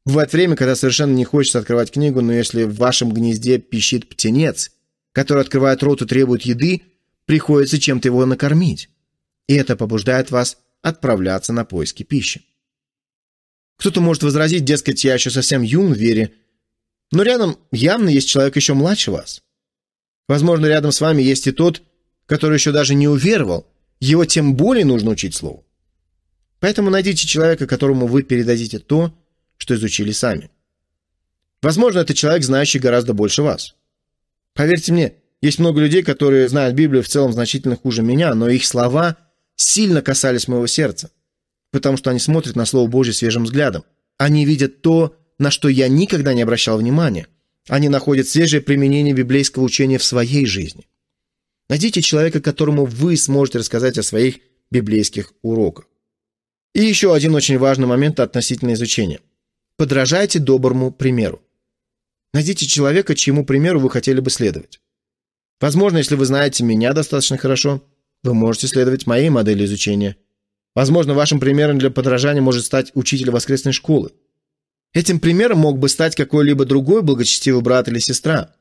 Бывает время, когда совершенно не хочется открывать книгу, но если в вашем гнезде пищит птенец, который открывает рот и требует еды, приходится чем-то его накормить. И это побуждает вас отправляться на поиски пищи. Кто-то может возразить, дескать, я еще совсем юн в вере, но рядом явно есть человек еще младше вас. Возможно, рядом с вами есть и тот, который еще даже не уверовал, его тем более нужно учить слову. Поэтому найдите человека, которому вы передадите то, что изучили сами. Возможно, это человек, знающий гораздо больше вас. Поверьте мне, есть много людей, которые знают Библию в целом значительно хуже меня, но их слова сильно касались моего сердца, потому что они смотрят на Слово Божье свежим взглядом. Они видят то, на что я никогда не обращал внимания. Они находят свежее применение библейского учения в своей жизни. Найдите человека, которому вы сможете рассказать о своих библейских уроках. И еще один очень важный момент относительно изучения. Подражайте доброму примеру. Найдите человека, чьему примеру вы хотели бы следовать. Возможно, если вы знаете меня достаточно хорошо, вы можете следовать моей модели изучения. Возможно, вашим примером для подражания может стать учитель воскресной школы. Этим примером мог бы стать какой-либо другой благочестивый брат или сестра.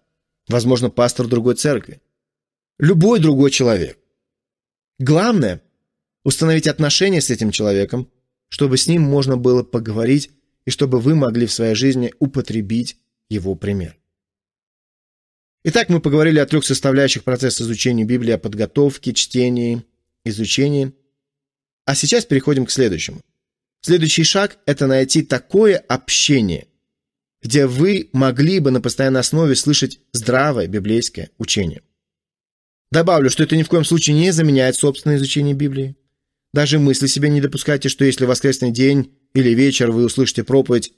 Возможно, пастор другой церкви. Любой другой человек. Главное – установить отношения с этим человеком, чтобы с ним можно было поговорить и чтобы вы могли в своей жизни употребить его пример. Итак, мы поговорили о трех составляющих процесса изучения Библии, о подготовке, чтении, изучении. А сейчас переходим к следующему. Следующий шаг – это найти такое общение, где вы могли бы на постоянной основе слышать здравое библейское учение. Добавлю, что это ни в коем случае не заменяет собственное изучение Библии. Даже мысли себе не допускайте, что если воскресный день или вечер вы услышите проповедь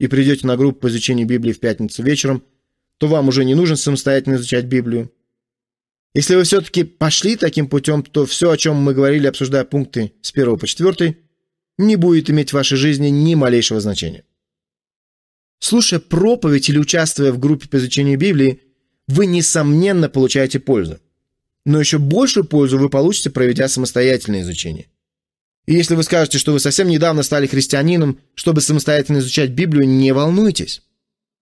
и придете на группу по изучению Библии в пятницу вечером, то вам уже не нужно самостоятельно изучать Библию. Если вы все-таки пошли таким путем, то все, о чем мы говорили, обсуждая пункты с 1 по 4, не будет иметь в вашей жизни ни малейшего значения. Слушая проповедь или участвуя в группе по изучению Библии, вы, несомненно, получаете пользу. Но еще большую пользу вы получите, проведя самостоятельное изучение. И если вы скажете, что вы совсем недавно стали христианином, чтобы самостоятельно изучать Библию, не волнуйтесь.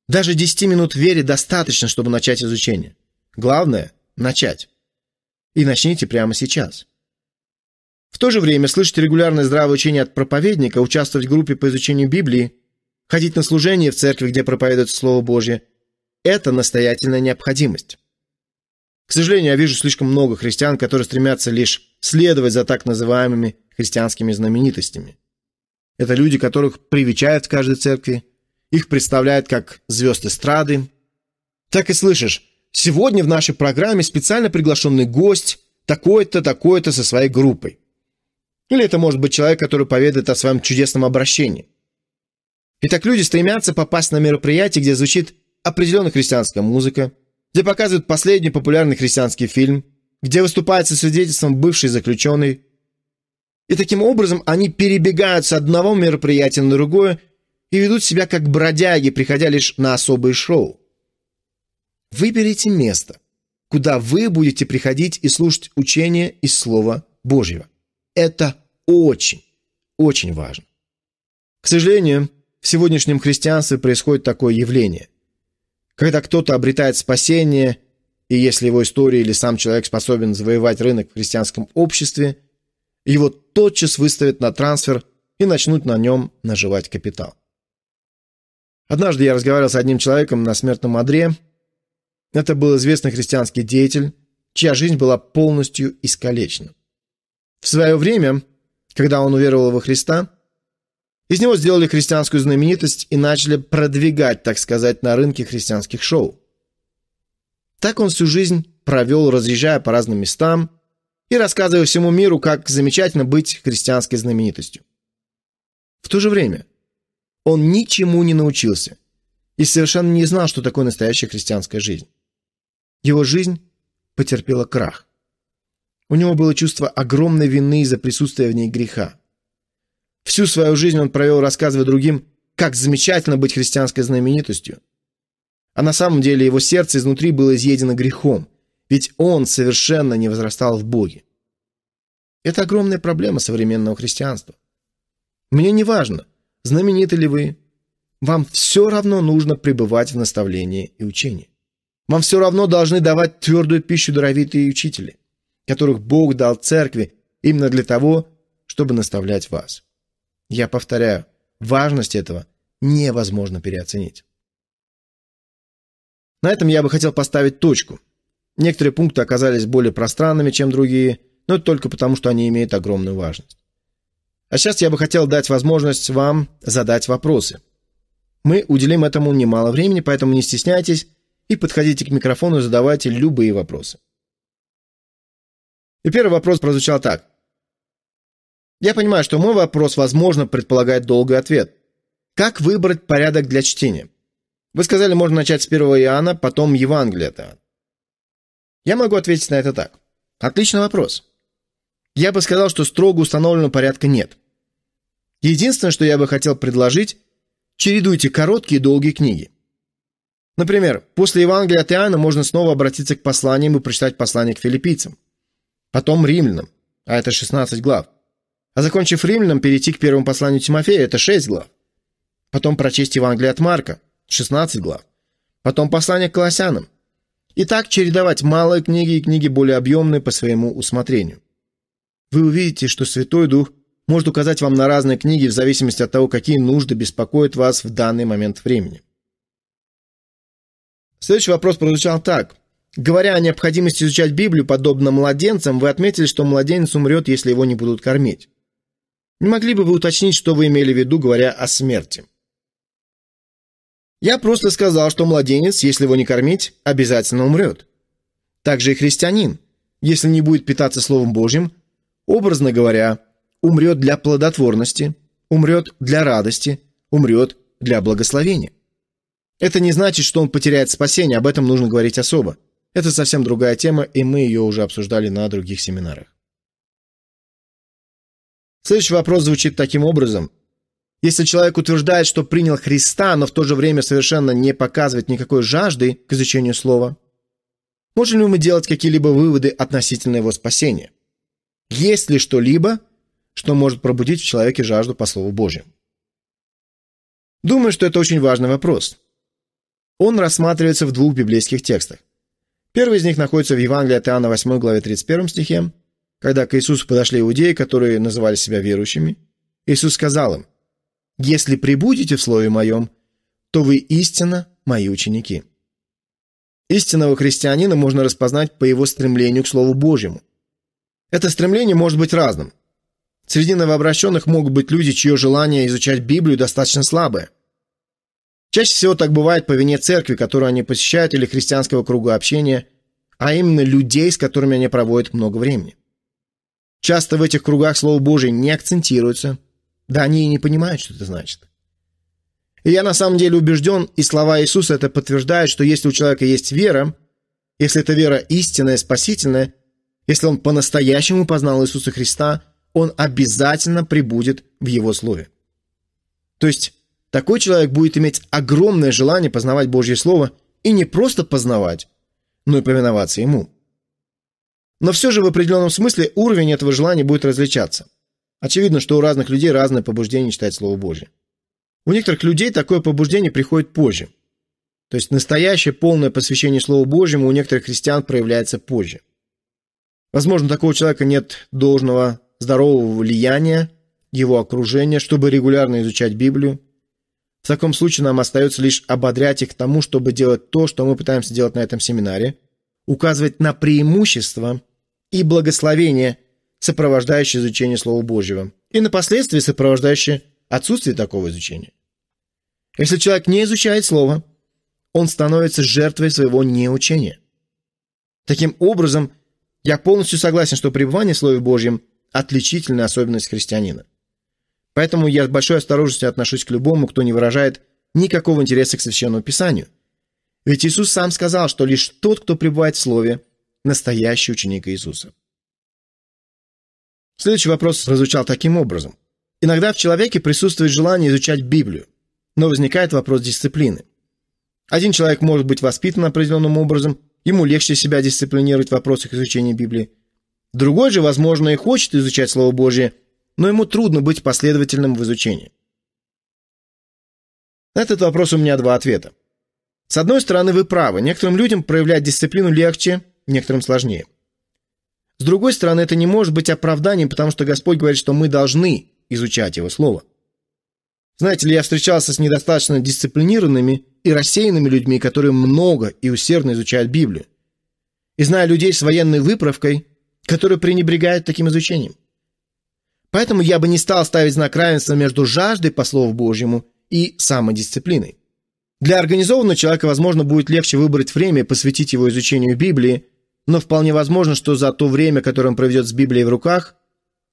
Даже 10 минут вере достаточно, чтобы начать изучение. Главное – начать. И начните прямо сейчас. В то же время слышать регулярное здравое учение от проповедника, участвовать в группе по изучению Библии, ходить на служение в церкви, где проповедуется Слово Божье – это настоятельная необходимость. К сожалению, я вижу слишком много христиан, которые стремятся лишь следовать за так называемыми христианскими знаменитостями. Это люди, которых привечают в каждой церкви, их представляют как звезд эстрады. Так и слышишь, сегодня в нашей программе специально приглашенный гость, такой-то, такой-то со своей группой. Или это может быть человек, который поведает о своем чудесном обращении. Итак, люди стремятся попасть на мероприятие, где звучит определенная христианская музыка, где показывают последний популярный христианский фильм, где выступает со свидетельством бывший заключенный. И таким образом они перебегают с одного мероприятия на другое и ведут себя как бродяги, приходя лишь на особые шоу. Выберите место, куда вы будете приходить и слушать учение из Слова Божьего. Это очень, очень важно. К сожалению, в сегодняшнем христианстве происходит такое явление. Когда кто-то обретает спасение, и если его история или сам человек способен завоевать рынок в христианском обществе, его тотчас выставят на трансфер и начнут на нем наживать капитал. Однажды я разговаривал с одним человеком на смертном одре. Это был известный христианский деятель, чья жизнь была полностью искалечена. В свое время, когда он уверовал во Христа, из него сделали христианскую знаменитость и начали продвигать, так сказать, на рынке христианских шоу. Так он всю жизнь провел, разъезжая по разным местам и рассказывая всему миру, как замечательно быть христианской знаменитостью. В то же время он ничему не научился и совершенно не знал, что такое настоящая христианская жизнь. Его жизнь потерпела крах. У него было чувство огромной вины из-за присутствия в ней греха. Всю свою жизнь он провел, рассказывая другим, как замечательно быть христианской знаменитостью. А на самом деле его сердце изнутри было изъедено грехом, ведь он совершенно не возрастал в Боге. Это огромная проблема современного христианства. Мне не важно, знамениты ли вы, вам все равно нужно пребывать в наставлении и учении. Вам все равно должны давать твердую пищу даровитые учители, которых Бог дал церкви именно для того, чтобы наставлять вас. Я повторяю, важность этого невозможно переоценить. На этом я бы хотел поставить точку. Некоторые пункты оказались более пространными, чем другие, но это только потому, что они имеют огромную важность. А сейчас я бы хотел дать возможность вам задать вопросы. Мы уделим этому немало времени, поэтому не стесняйтесь и подходите к микрофону и задавайте любые вопросы. И первый вопрос прозвучал так. Я понимаю, что мой вопрос, возможно, предполагает долгий ответ. Как выбрать порядок для чтения? Вы сказали, можно начать с 1 Иоанна, потом Евангелие от. Я могу ответить на это так. Отличный вопрос. Я бы сказал, что строго установленного порядка нет. Единственное, что я бы хотел предложить, чередуйте короткие и долгие книги. Например, после Евангелия от Иоанна можно снова обратиться к посланиям и прочитать послание к филиппийцам. Потом римлянам, а это 16 глав. А закончив римлянам, перейти к первому посланию Тимофея – это 6 глав. Потом прочесть Евангелие от Марка – 16 глав. Потом послание к Колоссянам. И так чередовать малые книги и книги более объемные по своему усмотрению. Вы увидите, что Святой Дух может указать вам на разные книги в зависимости от того, какие нужды беспокоят вас в данный момент времени. Следующий вопрос прозвучал так. Говоря о необходимости изучать Библию подобно младенцам, вы отметили, что младенец умрет, если его не будут кормить. Не могли бы вы уточнить, что вы имели в виду, говоря о смерти? Я просто сказал, что младенец, если его не кормить, обязательно умрет. Также и христианин, если не будет питаться Словом Божьим, образно говоря, умрет для плодотворности, умрет для радости, умрет для благословения. Это не значит, что он потеряет спасение, об этом нужно говорить особо. Это совсем другая тема, и мы ее уже обсуждали на других семинарах. Следующий вопрос звучит таким образом. Если человек утверждает, что принял Христа, но в то же время совершенно не показывает никакой жажды к изучению слова, можем ли мы делать какие-либо выводы относительно его спасения? Есть ли что-либо, что может пробудить в человеке жажду по Слову Божьему? Думаю, что это очень важный вопрос. Он рассматривается в двух библейских текстах. Первый из них находится в Евангелии от Иоанна 8 главе 31 стихе, когда к Иисусу подошли иудеи, которые называли себя верующими. Иисус сказал им, «Если прибудете в Слове Моем, то вы истинно мои ученики». Истинного христианина можно распознать по его стремлению к Слову Божьему. Это стремление может быть разным. Среди новообращенных могут быть люди, чье желание изучать Библию достаточно слабое. Чаще всего так бывает по вине церкви, которую они посещают, или христианского круга общения, а именно людей, с которыми они проводят много времени. Часто в этих кругах Слово Божие не акцентируется, да они и не понимают, что это значит. И я на самом деле убежден, и слова Иисуса это подтверждают, что если у человека есть вера, если эта вера истинная, спасительная, если он по-настоящему познал Иисуса Христа, он обязательно прибудет в Его Слове. То есть такой человек будет иметь огромное желание познавать Божье Слово и не просто познавать, но и повиноваться Ему. Но все же в определенном смысле уровень этого желания будет различаться. Очевидно, что у разных людей разное побуждение читать Слово Божье. У некоторых людей такое побуждение приходит позже. То есть настоящее полное посвящение Слову Божьему у некоторых христиан проявляется позже. Возможно, такого человека нет должного здорового влияния, его окружения, чтобы регулярно изучать Библию. В таком случае нам остается лишь ободрять их к тому, чтобы делать то, что мы пытаемся делать на этом семинаре, указывать на преимущества и благословения, сопровождающие изучение Слова Божьего, и на последствия, сопровождающие отсутствие такого изучения. Если человек не изучает Слово, он становится жертвой своего неучения. Таким образом, я полностью согласен, что пребывание в Слове Божьем – отличительная особенность христианина. Поэтому я с большой осторожностью отношусь к любому, кто не выражает никакого интереса к Священному Писанию. Ведь Иисус сам сказал, что лишь тот, кто пребывает в Слове, настоящий ученик Иисуса. Следующий вопрос прозвучал таким образом. Иногда в человеке присутствует желание изучать Библию, но возникает вопрос дисциплины. Один человек может быть воспитан определенным образом, ему легче себя дисциплинировать в вопросах изучения Библии. Другой же, возможно, и хочет изучать Слово Божье, но ему трудно быть последовательным в изучении. На этот вопрос у меня два ответа. С одной стороны, вы правы, некоторым людям проявлять дисциплину легче, некоторым сложнее. С другой стороны, это не может быть оправданием, потому что Господь говорит, что мы должны изучать его слово. Знаете ли, я встречался с недостаточно дисциплинированными и рассеянными людьми, которые много и усердно изучают Библию. И знаю людей с военной выправкой, которые пренебрегают таким изучением. Поэтому я бы не стал ставить знак равенства между жаждой по Слову Божьему и самодисциплиной. Для организованного человека, возможно, будет легче выбрать время и посвятить его изучению Библии, но вполне возможно, что за то время, которое он проведет с Библией в руках,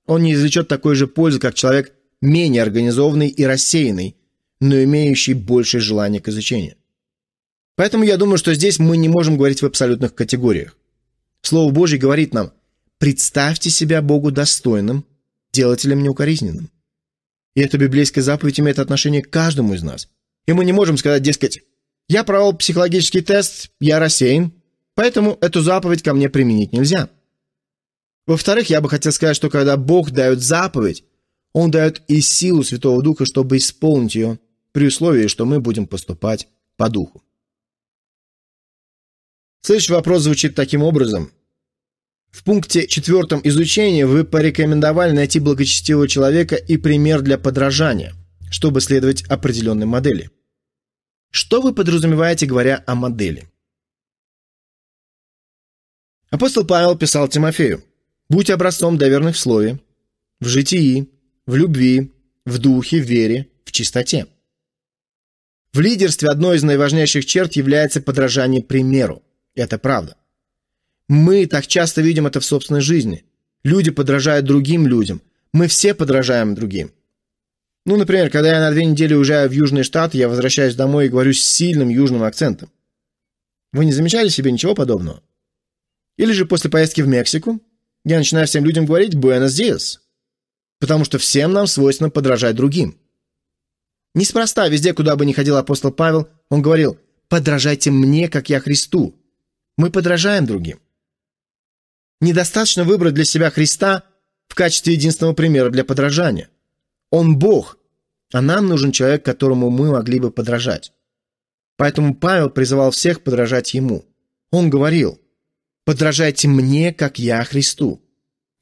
он не извлечет такой же пользы, как человек менее организованный и рассеянный, но имеющий большее желание к изучению. Поэтому я думаю, что здесь мы не можем говорить в абсолютных категориях. Слово Божье говорит нам «представьте себя Богу достойным, делателем неукоризненным». И эта библейская заповедь имеет отношение к каждому из нас. И мы не можем сказать, дескать, «Я провел психологический тест, я рассеян, поэтому эту заповедь ко мне применить нельзя». Во-вторых, я бы хотел сказать, что когда Бог дает заповедь, Он дает и силу Святого Духа, чтобы исполнить ее, при условии, что мы будем поступать по Духу. Следующий вопрос звучит таким образом. В пункте четвертом изучения вы порекомендовали найти благочестивого человека и пример для подражания, чтобы следовать определенной модели. Что вы подразумеваете, говоря о модели? Апостол Павел писал Тимофею, Будь образцом для верных в слове, в житии, в любви, в духе, в вере, в чистоте. В лидерстве одной из наиважнейших черт является подражание примеру. Это правда. Мы так часто видим это в собственной жизни. Люди подражают другим людям, Мы все подражаем другим. Ну, например, когда я на две недели уезжаю в Южный штат, я возвращаюсь домой и говорю с сильным южным акцентом. Вы не замечали себе ничего подобного? Или же после поездки в Мексику я начинаю всем людям говорить «Буэнос диас», потому что всем нам свойственно подражать другим. Неспроста везде, куда бы ни ходил апостол Павел, он говорил «Подражайте мне, как я Христу». Мы подражаем другим. Недостаточно выбрать для себя Христа в качестве единственного примера для подражания. Он Бог, а нам нужен человек, которому мы могли бы подражать. Поэтому Павел призывал всех подражать ему. Он говорил, «Подражайте мне, как я Христу».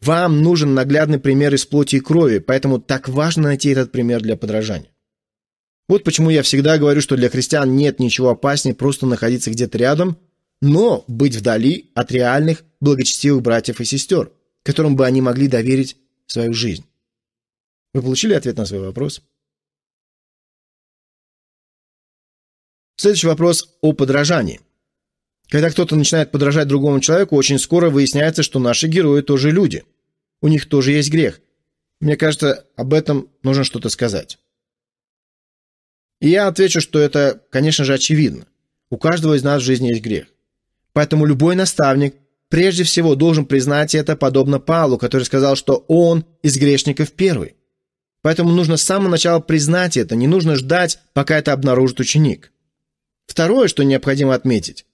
Вам нужен наглядный пример из плоти и крови, поэтому так важно найти этот пример для подражания. Вот почему я всегда говорю, что для христиан нет ничего опаснее просто находиться где-то рядом, но быть вдали от реальных, благочестивых братьев и сестер, которым бы они могли доверить свою жизнь. Вы получили ответ на свой вопрос? Следующий вопрос о подражании. Когда кто-то начинает подражать другому человеку, очень скоро выясняется, что наши герои тоже люди. У них тоже есть грех. Мне кажется, об этом нужно что-то сказать. И я отвечу, что это, конечно же, очевидно. У каждого из нас в жизни есть грех. Поэтому любой наставник прежде всего должен признать это, подобно Павлу, который сказал, что он из грешников первый. Поэтому нужно с самого начала признать это, не нужно ждать, пока это обнаружит ученик. Второе, что необходимо отметить.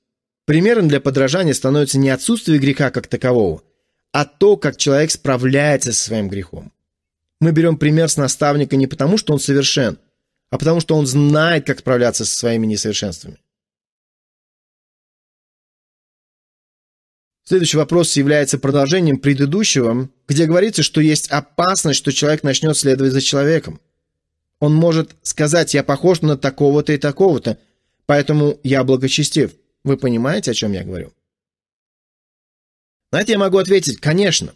Примером для подражания становится не отсутствие греха как такового, а то, как человек справляется со своим грехом. Мы берем пример с наставника не потому, что он совершен, а потому что он знает, как справляться со своими несовершенствами. Следующий вопрос является продолжением предыдущего, где говорится, что есть опасность, что человек начнет следовать за человеком. Он может сказать «я похож на такого-то и такого-то, поэтому я благочестив». Вы понимаете, о чем я говорю? На это я могу ответить «конечно».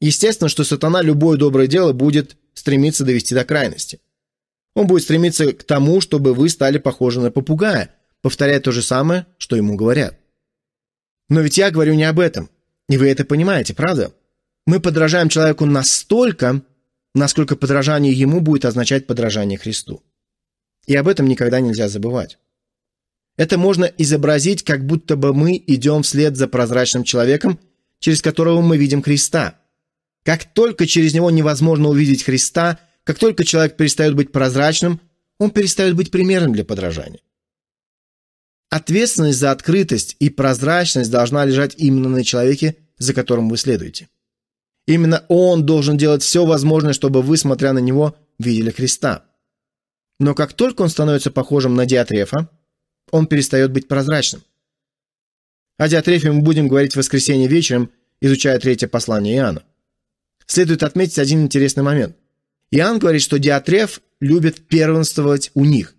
Естественно, что сатана любое доброе дело будет стремиться довести до крайности. Он будет стремиться к тому, чтобы вы стали похожи на попугая, повторяя то же самое, что ему говорят. Но ведь я говорю не об этом. И вы это понимаете, правда? Мы подражаем человеку настолько, насколько подражание ему будет означать подражание Христу. И об этом никогда нельзя забывать. Это можно изобразить, как будто бы мы идем вслед за прозрачным человеком, через которого мы видим Христа. Как только через него невозможно увидеть Христа – как только человек перестает быть прозрачным, он перестает быть примером для подражания. Ответственность за открытость и прозрачность должна лежать именно на человеке, за которым вы следуете. Именно он должен делать все возможное, чтобы вы, смотря на него, видели Христа. Но как только он становится похожим на Диатрефа, он перестает быть прозрачным. О Диатрефе мы будем говорить в воскресенье вечером, изучая третье послание Иоанна. Следует отметить один интересный момент. Иоанн говорит, что Диатреф любит первенствовать у них.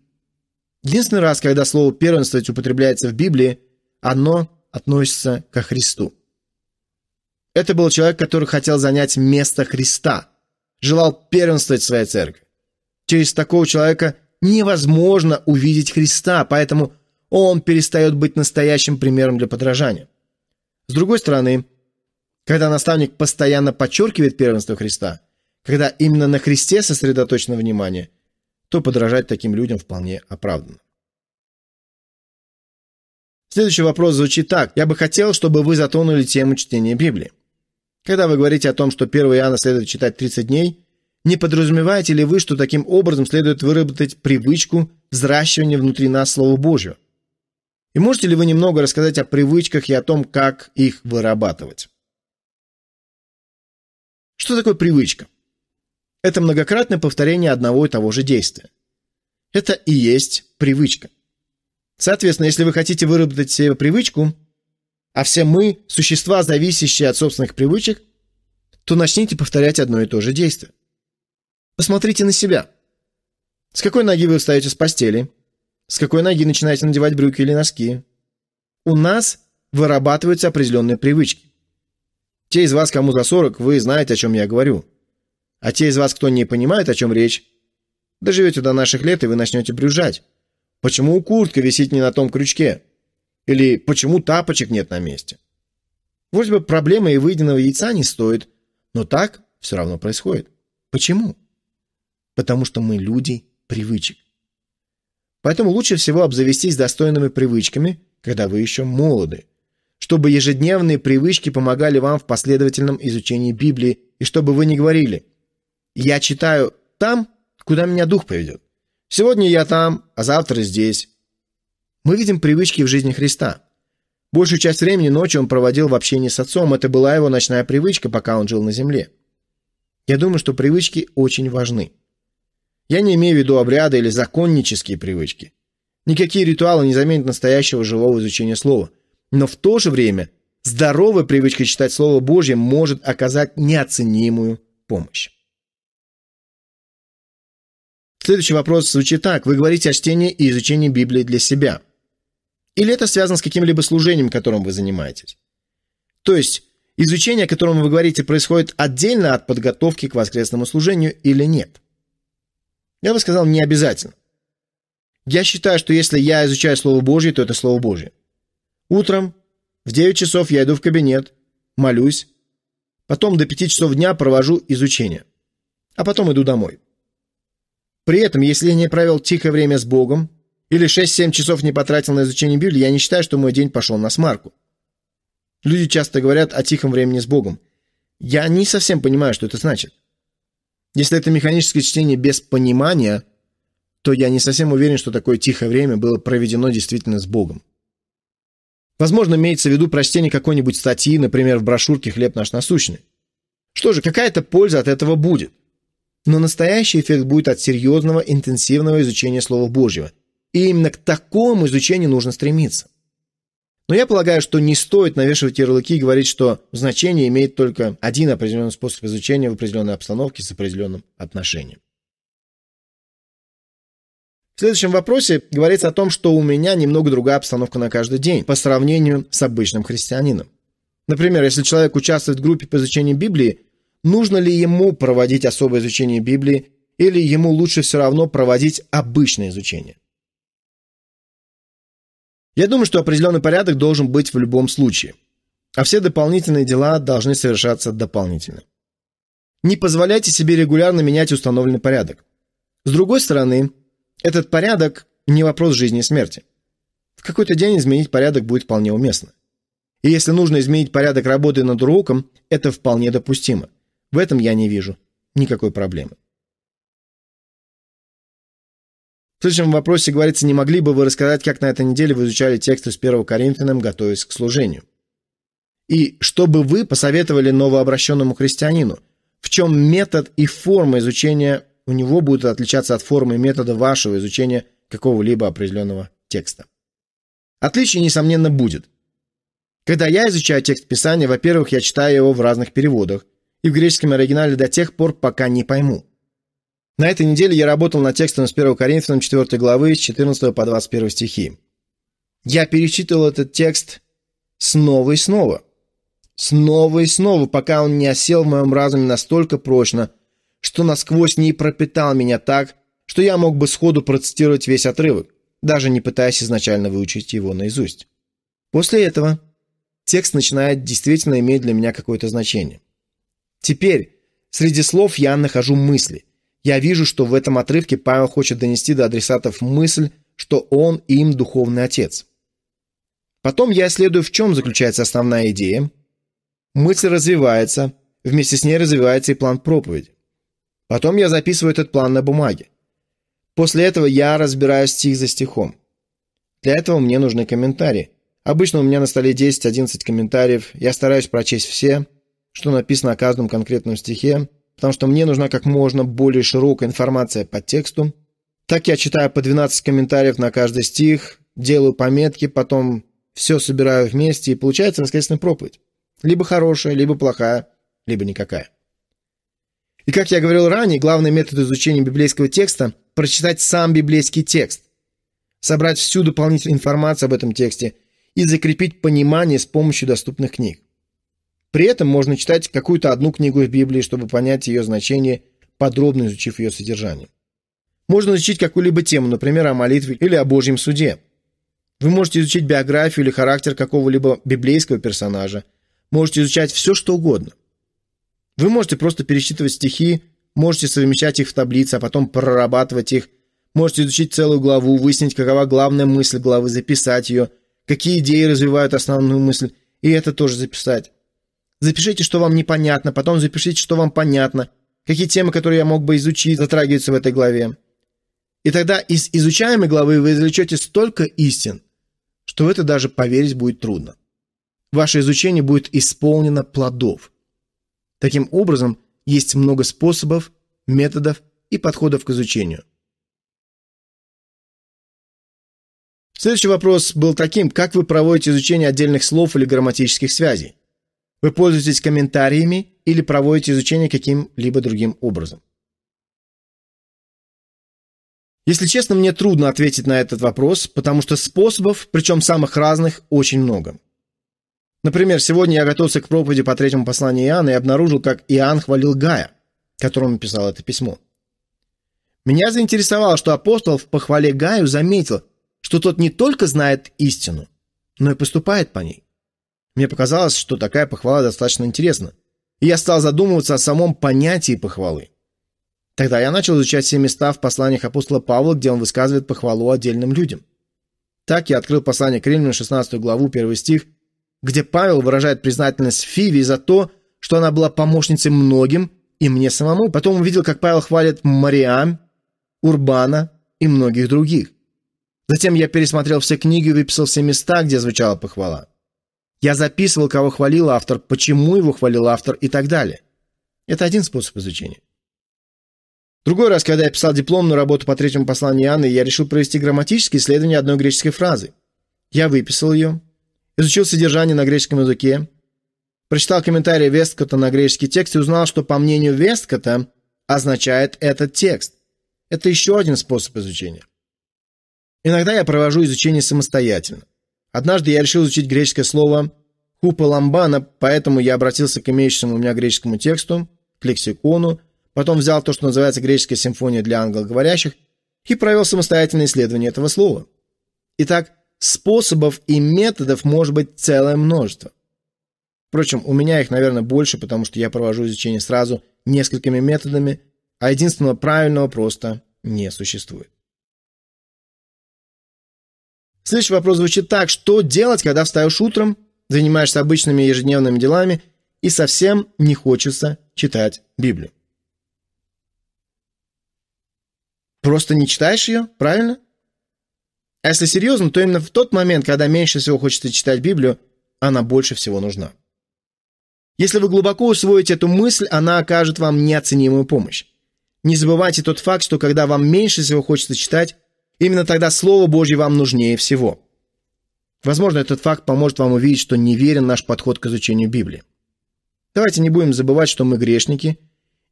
Единственный раз, когда слово «первенствовать» употребляется в Библии, оно относится ко Христу. Это был человек, который хотел занять место Христа, желал первенствовать в своей церкви. Через такого человека невозможно увидеть Христа, поэтому он перестает быть настоящим примером для подражания. С другой стороны, когда наставник постоянно подчеркивает первенство Христа – когда именно на Христе сосредоточено внимание, то подражать таким людям вполне оправданно. Следующий вопрос звучит так. Я бы хотел, чтобы вы затронули тему чтения Библии. Когда вы говорите о том, что 1 Иоанна следует читать 30 дней, не подразумеваете ли вы, что таким образом следует выработать привычку взращивания внутри нас Слова Божьего? И можете ли вы немного рассказать о привычках и о том, как их вырабатывать? Что такое привычка? Это многократное повторение одного и того же действия. Это и есть привычка. Соответственно, если вы хотите выработать себе привычку, а все мы – существа, зависящие от собственных привычек, то начните повторять одно и то же действие. Посмотрите на себя. С какой ноги вы встаете с постели? С какой ноги начинаете надевать брюки или носки? У нас вырабатываются определенные привычки. Те из вас, кому за 40, вы знаете, о чем я говорю. А те из вас, кто не понимает, о чем речь, доживете до наших лет, и вы начнете брюзжать. Почему куртка висит не на том крючке? Или почему тапочек нет на месте? Вроде бы проблема и выеденного яйца не стоит, но так все равно происходит. Почему? Потому что мы люди привычек. Поэтому лучше всего обзавестись достойными привычками, когда вы еще молоды, чтобы ежедневные привычки помогали вам в последовательном изучении Библии, и чтобы вы не говорили «Я читаю там, куда меня дух поведет. Сегодня я там, а завтра здесь». Мы видим привычки в жизни Христа. Большую часть времени ночью он проводил в общении с отцом, это была его ночная привычка, пока он жил на земле. Я думаю, что привычки очень важны. Я не имею в виду обряды или законнические привычки. Никакие ритуалы не заменят настоящего живого изучения слова. Но в то же время здоровая привычка читать Слово Божье может оказать неоценимую помощь. Следующий вопрос звучит так. Вы говорите о чтении и изучении Библии для себя. Или это связано с каким-либо служением, которым вы занимаетесь? То есть, изучение, о котором вы говорите, происходит отдельно от подготовки к воскресному служению или нет? Я бы сказал, не обязательно. Я считаю, что если я изучаю Слово Божье, то это Слово Божье. Утром в 9 часов я иду в кабинет, молюсь, потом до 5 часов дня провожу изучение, а потом иду домой. При этом, если я не провел тихое время с Богом или 6-7 часов не потратил на изучение Библии, я не считаю, что мой день пошел на смарку. Люди часто говорят о тихом времени с Богом. Я не совсем понимаю, что это значит. Если это механическое чтение без понимания, то я не совсем уверен, что такое тихое время было проведено действительно с Богом. Возможно, имеется в виду прочтение какой-нибудь статьи, например, в брошюрке «Хлеб наш насущный». Что же, какая-то польза от этого будет. Но настоящий эффект будет от серьезного, интенсивного изучения Слова Божьего. И именно к такому изучению нужно стремиться. Но я полагаю, что не стоит навешивать ярлыки и говорить, что значение имеет только один определенный способ изучения в определенной обстановке с определенным отношением. В следующем вопросе говорится о том, что у меня немного другая обстановка на каждый день по сравнению с обычным христианином. Например, если человек участвует в группе по изучению Библии, нужно ли ему проводить особое изучение Библии или ему лучше все равно проводить обычное изучение? Я думаю, что определенный порядок должен быть в любом случае, а все дополнительные дела должны совершаться дополнительно. Не позволяйте себе регулярно менять установленный порядок. С другой стороны, этот порядок не вопрос жизни и смерти. В какой-то день изменить порядок будет вполне уместно. И если нужно изменить порядок работы над уроком, это вполне допустимо. В этом я не вижу никакой проблемы. В следующем вопросе говорится, не могли бы вы рассказать, как на этой неделе вы изучали тексты с 1 Коринфянам, готовясь к служению? И что бы вы посоветовали новообращенному христианину? В чем метод и форма изучения у него будут отличаться от формы и метода вашего изучения какого-либо определенного текста? Отличий, несомненно, будет. Когда я изучаю текст Писания, во-первых, я читаю его в разных переводах и в греческом оригинале до тех пор, пока не пойму – на этой неделе я работал над текстом с 1 Коринфянам 4 главы с 14 по 21 стихи. Я перечитывал этот текст снова и снова. Снова и снова, пока он не осел в моем разуме настолько прочно, что насквозь не пропитал меня так, что я мог бы сходу процитировать весь отрывок, даже не пытаясь изначально выучить его наизусть. После этого текст начинает действительно иметь для меня какое-то значение. Теперь среди слов я нахожу мысли – я вижу, что в этом отрывке Павел хочет донести до адресатов мысль, что он им духовный отец. Потом я исследую, в чем заключается основная идея. Мысль развивается, вместе с ней развивается и план проповеди. Потом я записываю этот план на бумаге. После этого я разбираю стих за стихом. Для этого мне нужны комментарии. Обычно у меня на столе 10-11 комментариев. Я стараюсь прочесть все, что написано о каждом конкретном стихе, потому что мне нужна как можно более широкая информация по тексту. Так я читаю по 12 комментариев на каждый стих, делаю пометки, потом все собираю вместе, и получается воскресная проповедь. Либо хорошая, либо плохая, либо никакая. И как я говорил ранее, главный метод изучения библейского текста – прочитать сам библейский текст, собрать всю дополнительную информацию об этом тексте и закрепить понимание с помощью доступных книг. При этом можно читать какую-то одну книгу в Библии, чтобы понять ее значение, подробно изучив ее содержание. Можно изучить какую-либо тему, например, о молитве или о Божьем суде. Вы можете изучить биографию или характер какого-либо библейского персонажа. Можете изучать все, что угодно. Вы можете просто пересчитывать стихи можете совмещать их в таблице, а потом прорабатывать их. Можете изучить целую главу, выяснить, какова главная мысль главы, записать ее, какие идеи развивают основную мысль, и это тоже записать. Запишите, что вам непонятно, потом запишите, что вам понятно, какие темы, которые я мог бы изучить, затрагиваются в этой главе. И тогда из изучаемой главы вы извлечете столько истин, что в это даже поверить будет трудно. Ваше изучение будет исполнено плодов. Таким образом, есть много способов, методов и подходов к изучению. Следующий вопрос был таким, как вы проводите изучение отдельных слов или грамматических связей? Вы пользуетесь комментариями или проводите изучение каким-либо другим образом? Если честно, мне трудно ответить на этот вопрос, потому что способов, причем самых разных, очень много. Например, сегодня я готовился к проповеди по третьему посланию Иоанна и обнаружил, как Иоанн хвалил Гая, которому писал это письмо. Меня заинтересовало, что апостол в похвале Гаю заметил, что тот не только знает истину, но и поступает по ней. Мне показалось, что такая похвала достаточно интересна, и я стал задумываться о самом понятии похвалы. Тогда я начал изучать все места в посланиях апостола Павла, где он высказывает похвалу отдельным людям. Так я открыл послание к Римлянам, 16 главу, 1 стих, где Павел выражает признательность Фиве за то, что она была помощницей многим и мне самому. Потом увидел, как Павел хвалит Мариам, Урбана и многих других. Затем я пересмотрел все книги и выписал все места, где звучала похвала. Я записывал, кого хвалил автор, почему его хвалил автор и так далее. Это один способ изучения. Другой раз, когда я писал дипломную работу по третьему посланию Иоанна, я решил провести грамматическое исследование одной греческой фразы. Я выписал ее, изучил содержание на греческом языке, прочитал комментарий Весткота на греческий текст и узнал, что, по мнению Весткота, означает этот текст. Это еще один способ изучения. Иногда я провожу изучение самостоятельно. Однажды я решил изучить греческое слово «хупа ламбана», поэтому я обратился к имеющемуся у меня греческому тексту, к лексикону, потом взял то, что называется греческая симфония для англоговорящих, и провел самостоятельное исследование этого слова. Итак, способов и методов может быть целое множество. Впрочем, у меня их, наверное, больше, потому что я провожу изучение сразу несколькими методами, а единственного правильного просто не существует. Следующий вопрос звучит так. Что делать, когда встаешь утром, занимаешься обычными ежедневными делами и совсем не хочется читать Библию? Просто не читаешь ее, правильно? А если серьезно, то именно в тот момент, когда меньше всего хочется читать Библию, она больше всего нужна. Если вы глубоко усвоите эту мысль, она окажет вам неоценимую помощь. Не забывайте тот факт, что когда вам меньше всего хочется читать, Именно тогда Слово Божье вам нужнее всего. Возможно, этот факт поможет вам увидеть, что неверен наш подход к изучению Библии. Давайте не будем забывать, что мы грешники,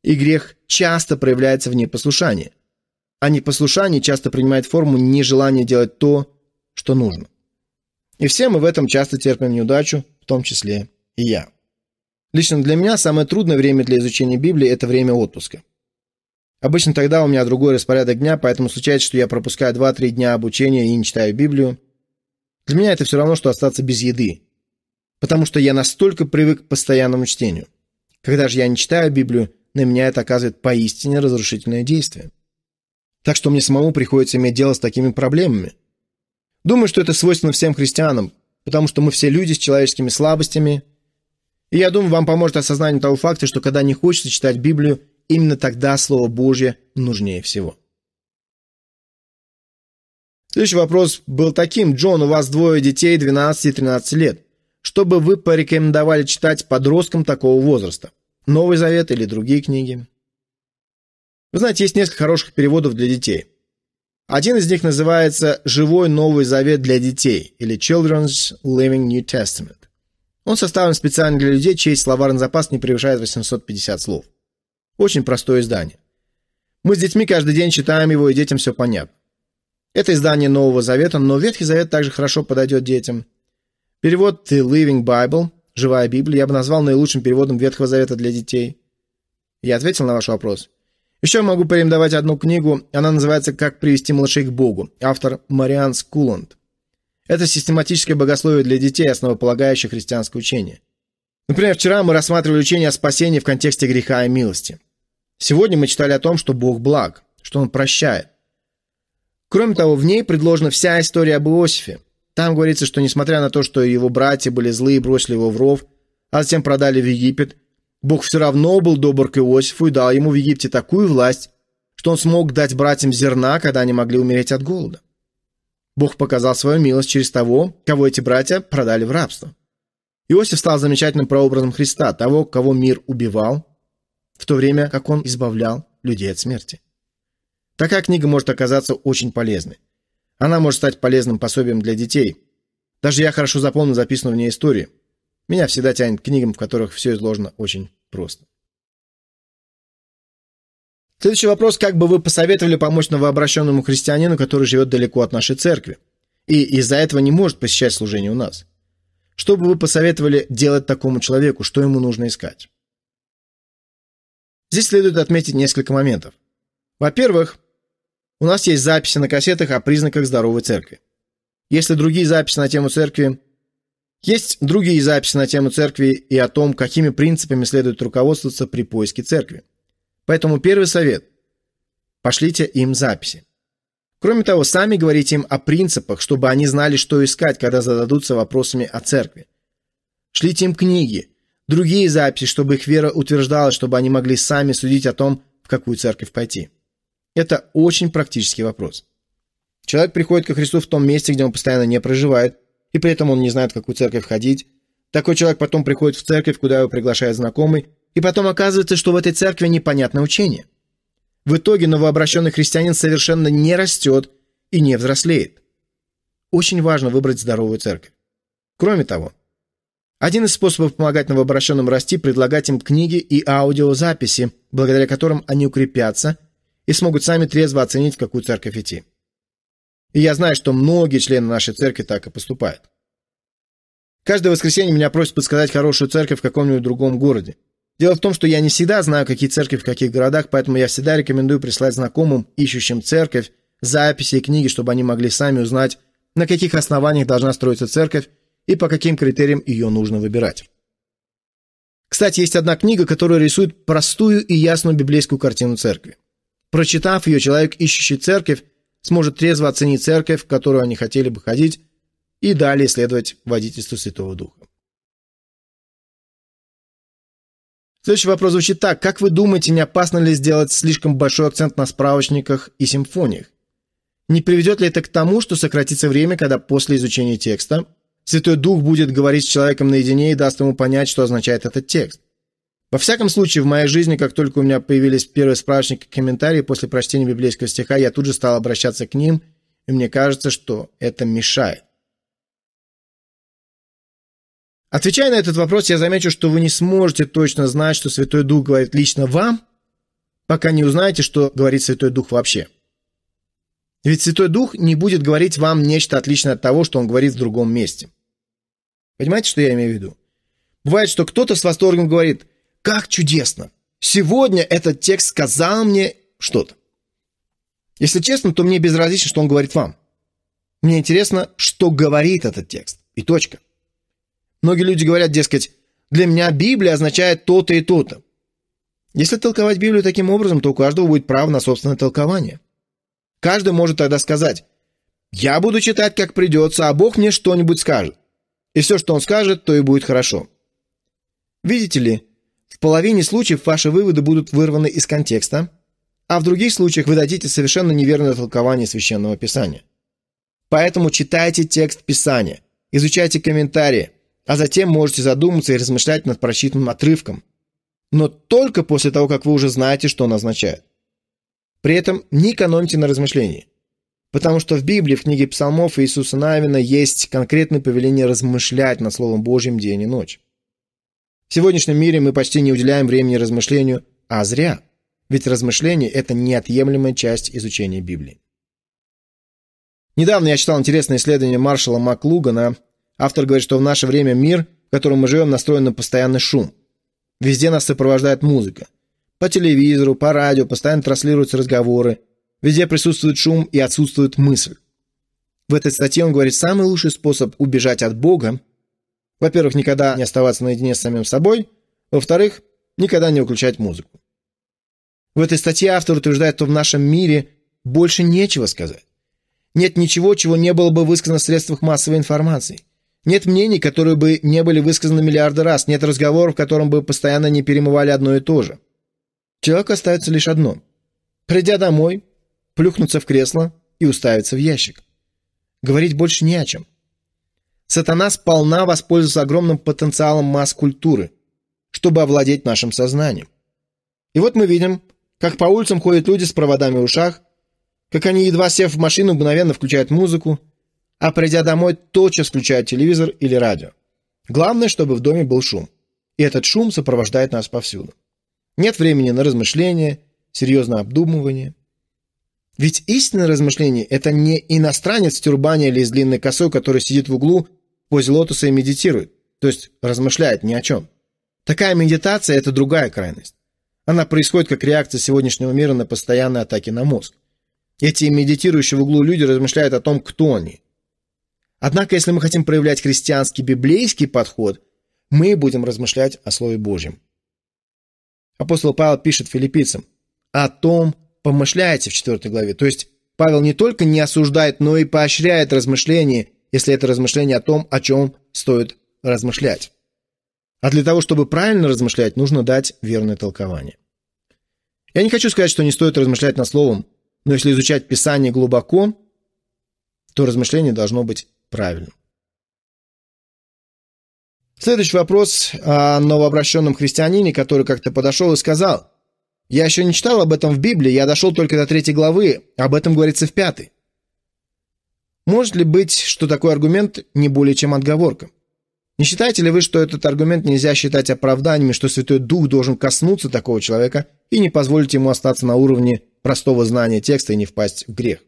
и грех часто проявляется в непослушании. А непослушание часто принимает форму нежелания делать то, что нужно. И все мы в этом часто терпим неудачу, в том числе и я. Лично для меня самое трудное время для изучения Библии – это время отпуска. Обычно тогда у меня другой распорядок дня, поэтому случается, что я пропускаю 2-3 дня обучения и не читаю Библию. Для меня это все равно, что остаться без еды. Потому что я настолько привык к постоянному чтению. Когда же я не читаю Библию, на меня это оказывает поистине разрушительное действие. Так что мне самому приходится иметь дело с такими проблемами. Думаю, что это свойственно всем христианам, потому что мы все люди с человеческими слабостями. И я думаю, вам поможет осознание того факта, что когда не хочется читать Библию, Именно тогда Слово Божье нужнее всего. Следующий вопрос был таким. Джон, у вас двое детей 12 и 13 лет. Что бы вы порекомендовали читать подросткам такого возраста? Новый Завет или другие книги? Вы знаете, есть несколько хороших переводов для детей. Один из них называется «Живой Новый Завет для детей» или Children's Living New Testament. Он составлен специально для людей, чей словарный запас не превышает 850 слов. Очень простое издание. Мы с детьми каждый день читаем его, и детям все понятно. Это издание Нового Завета, но Ветхий Завет также хорошо подойдет детям. Перевод The Living Bible, Живая Библия, я бы назвал наилучшим переводом Ветхого Завета для детей. Я ответил на ваш вопрос. Еще могу порекомендовать одну книгу, она называется «Как привести малышей к Богу», автор Мариан Скуланд. Это систематическое богословие для детей, основополагающее христианское учение. Например, вчера мы рассматривали учение о спасении в контексте греха и милости. Сегодня мы читали о том, что Бог благ, что Он прощает. Кроме того, в ней предложена вся история об Иосифе. Там говорится, что несмотря на то, что его братья были злые и бросили его в ров, а затем продали в Египет, Бог все равно был добр к Иосифу и дал ему в Египте такую власть, что он смог дать братьям зерна, когда они могли умереть от голода. Бог показал свою милость через того, кого эти братья продали в рабство. Иосиф стал замечательным прообразом Христа, того, кого мир убивал, в то время как он избавлял людей от смерти. Такая книга может оказаться очень полезной. Она может стать полезным пособием для детей. Даже я хорошо запомнил записанную в ней историю. Меня всегда тянет к книгам, в которых все изложено очень просто. Следующий вопрос. Как бы вы посоветовали помочь новообращенному христианину, который живет далеко от нашей церкви и из-за этого не может посещать служение у нас? Что бы вы посоветовали делать такому человеку? Что ему нужно искать? Здесь следует отметить несколько моментов. Во-первых, у нас есть записи на кассетах о признаках здоровой церкви. Если другие записи на тему церкви... Есть другие записи на тему церкви и о том, какими принципами следует руководствоваться при поиске церкви. Поэтому первый совет – пошлите им записи. Кроме того, сами говорите им о принципах, чтобы они знали, что искать, когда зададутся вопросами о церкви. Шлите им книги, другие записи, чтобы их вера утверждалась, чтобы они могли сами судить о том, в какую церковь пойти. Это очень практический вопрос. Человек приходит ко Христу в том месте, где он постоянно не проживает, и при этом он не знает, в какую церковь ходить. Такой человек потом приходит в церковь, куда его приглашает знакомый, и потом оказывается, что в этой церкви непонятное учение. В итоге новообращенный христианин совершенно не растет и не взрослеет. Очень важно выбрать здоровую церковь. Кроме того, один из способов помогать новообращенным расти – предлагать им книги и аудиозаписи, благодаря которым они укрепятся и смогут сами трезво оценить, в какую церковь идти. И я знаю, что многие члены нашей церкви так и поступают. Каждое воскресенье меня просят подсказать хорошую церковь в каком-нибудь другом городе. Дело в том, что я не всегда знаю, какие церкви в каких городах, поэтому я всегда рекомендую прислать знакомым, ищущим церковь, записи и книги, чтобы они могли сами узнать, на каких основаниях должна строиться церковь и по каким критериям ее нужно выбирать. Кстати, есть одна книга, которая рисует простую и ясную библейскую картину церкви. Прочитав ее, человек, ищущий церковь, сможет трезво оценить церковь, в которую они хотели бы ходить, и далее следовать водительству Святого Духа. Следующий вопрос звучит так. Как вы думаете, не опасно ли сделать слишком большой акцент на справочниках и симфониях? Не приведет ли это к тому, что сократится время, когда после изучения текста Святой Дух будет говорить с человеком наедине и даст ему понять, что означает этот текст? Во всяком случае, в моей жизни, как только у меня появились первые справочники и комментарии после прочтения библейского стиха, я тут же стал обращаться к ним, и мне кажется, что это мешает. Отвечая на этот вопрос, я замечу, что вы не сможете точно знать, что Святой Дух говорит лично вам, пока не узнаете, что говорит Святой Дух вообще. Ведь Святой Дух не будет говорить вам нечто отличное от того, что Он говорит в другом месте. Понимаете, что я имею в виду? Бывает, что кто-то с восторгом говорит, как чудесно, сегодня этот текст сказал мне что-то. Если честно, то мне безразлично, что он говорит вам. Мне интересно, что говорит этот текст. И точка. Многие люди говорят, дескать, для меня Библия означает то-то и то-то. Если толковать Библию таким образом, то у каждого будет право на собственное толкование. Каждый может тогда сказать, я буду читать, как придется, а Бог мне что-нибудь скажет. И все, что Он скажет, то и будет хорошо. Видите ли, в половине случаев ваши выводы будут вырваны из контекста, а в других случаях вы дадите совершенно неверное толкование Священного Писания. Поэтому читайте текст Писания, изучайте комментарии, а затем можете задуматься и размышлять над прочитанным отрывком. Но только после того, как вы уже знаете, что он означает. При этом не экономьте на размышлении. Потому что в Библии, в книге псалмов Иисуса Навина есть конкретное повеление размышлять над Словом Божьим день и ночь. В сегодняшнем мире мы почти не уделяем времени размышлению, а зря. Ведь размышление – это неотъемлемая часть изучения Библии. Недавно я читал интересное исследование Маршала Маклугана Автор говорит, что в наше время мир, в котором мы живем, настроен на постоянный шум. Везде нас сопровождает музыка. По телевизору, по радио постоянно транслируются разговоры. Везде присутствует шум и отсутствует мысль. В этой статье он говорит, самый лучший способ убежать от Бога, во-первых, никогда не оставаться наедине с самим собой, во-вторых, никогда не выключать музыку. В этой статье автор утверждает, что в нашем мире больше нечего сказать. Нет ничего, чего не было бы высказано в средствах массовой информации. Нет мнений, которые бы не были высказаны миллиарды раз. Нет разговоров, в котором бы постоянно не перемывали одно и то же. Человеку остается лишь одно. Придя домой, плюхнуться в кресло и уставиться в ящик. Говорить больше не о чем. Сатана сполна воспользовался огромным потенциалом масс-культуры, чтобы овладеть нашим сознанием. И вот мы видим, как по улицам ходят люди с проводами в ушах, как они, едва сев в машину, мгновенно включают музыку, а придя домой, тотчас включают телевизор или радио. Главное, чтобы в доме был шум. И этот шум сопровождает нас повсюду. Нет времени на размышления, серьезное обдумывание. Ведь истинное размышление – это не иностранец в тюрбане или с длинной косой, который сидит в углу возле лотоса и медитирует, то есть размышляет ни о чем. Такая медитация – это другая крайность. Она происходит как реакция сегодняшнего мира на постоянные атаки на мозг. Эти медитирующие в углу люди размышляют о том, кто они. Однако, если мы хотим проявлять христианский библейский подход, мы будем размышлять о Слове Божьем. Апостол Павел пишет филиппийцам о том, помышляете в 4 главе. То есть Павел не только не осуждает, но и поощряет размышления, если это размышление о том, о чем стоит размышлять. А для того, чтобы правильно размышлять, нужно дать верное толкование. Я не хочу сказать, что не стоит размышлять над словом, но если изучать Писание глубоко, то размышление должно быть правильным. Следующий вопрос о новообращенном христианине, который как-то подошел и сказал, «Я еще не читал об этом в Библии, я дошел только до третьей главы, об этом говорится в пятой». Может ли быть, что такой аргумент не более чем отговорка? Не считаете ли вы, что этот аргумент нельзя считать оправданием, что Святой Дух должен коснуться такого человека и не позволить ему остаться на уровне простого знания текста и не впасть в грех?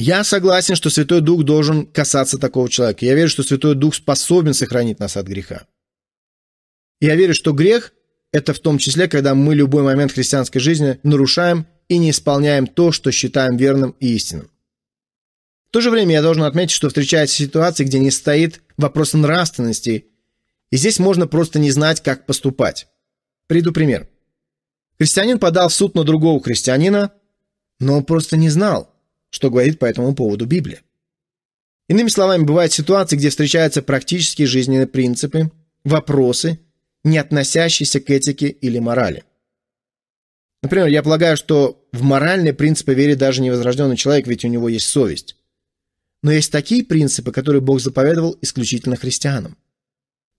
Я согласен, что Святой Дух должен касаться такого человека. Я верю, что Святой Дух способен сохранить нас от греха. Я верю, что грех – это в том числе, когда мы любой момент христианской жизни нарушаем и не исполняем то, что считаем верным и истинным. В то же время я должен отметить, что встречаются ситуации, где не стоит вопрос нравственности, и здесь можно просто не знать, как поступать. Приду пример. Христианин подал в суд на другого христианина, но он просто не знал, что говорит по этому поводу Библия. Иными словами, бывают ситуации, где встречаются практические жизненные принципы, вопросы, не относящиеся к этике или морали. Например, я полагаю, что в моральные принципы верит даже невозрожденный человек, ведь у него есть совесть. Но есть такие принципы, которые Бог заповедовал исключительно христианам.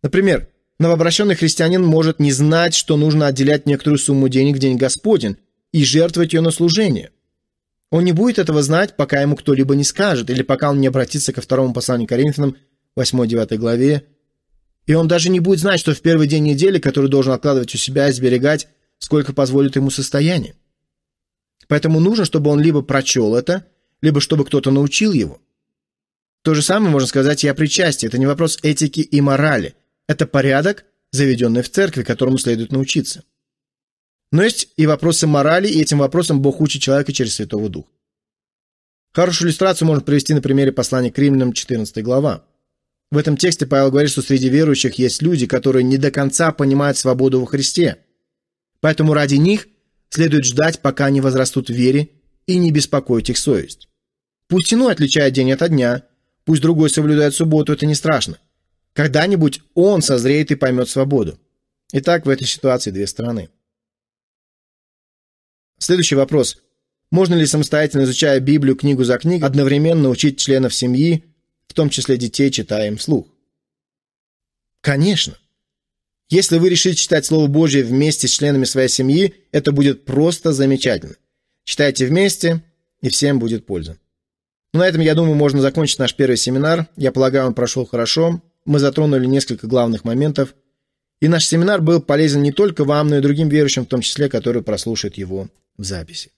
Например, новообращенный христианин может не знать, что нужно отделять некоторую сумму денег в день Господень и жертвовать ее на служение – он не будет этого знать, пока ему кто-либо не скажет, или пока он не обратится ко второму посланию Коринфянам, 8-9 главе. И он даже не будет знать, что в первый день недели, который должен откладывать у себя и сберегать, сколько позволит ему состояние. Поэтому нужно, чтобы он либо прочел это, либо чтобы кто-то научил его. То же самое можно сказать и о причастии. Это не вопрос этики и морали. Это порядок, заведенный в церкви, которому следует научиться. Но есть и вопросы морали, и этим вопросам Бог учит человека через Святого Духа. Хорошую иллюстрацию можно привести на примере послания к римлянам 14 глава. В этом тексте Павел говорит, что среди верующих есть люди, которые не до конца понимают свободу во Христе. Поэтому ради них следует ждать, пока они возрастут в вере, и не беспокоить их совесть. Пусть иной отличает день от дня, пусть другой соблюдает субботу, это не страшно. Когда-нибудь он созреет и поймет свободу. Итак, в этой ситуации две стороны. Следующий вопрос. Можно ли самостоятельно, изучая Библию книгу за книгой, одновременно учить членов семьи, в том числе детей, читая им вслух? Конечно. Если вы решите читать Слово Божье вместе с членами своей семьи, это будет просто замечательно. Читайте вместе, и всем будет польза. Ну, на этом, я думаю, можно закончить наш первый семинар. Я полагаю, он прошел хорошо. Мы затронули несколько главных моментов. И наш семинар был полезен не только вам, но и другим верующим, в том числе, которые прослушают его в записи.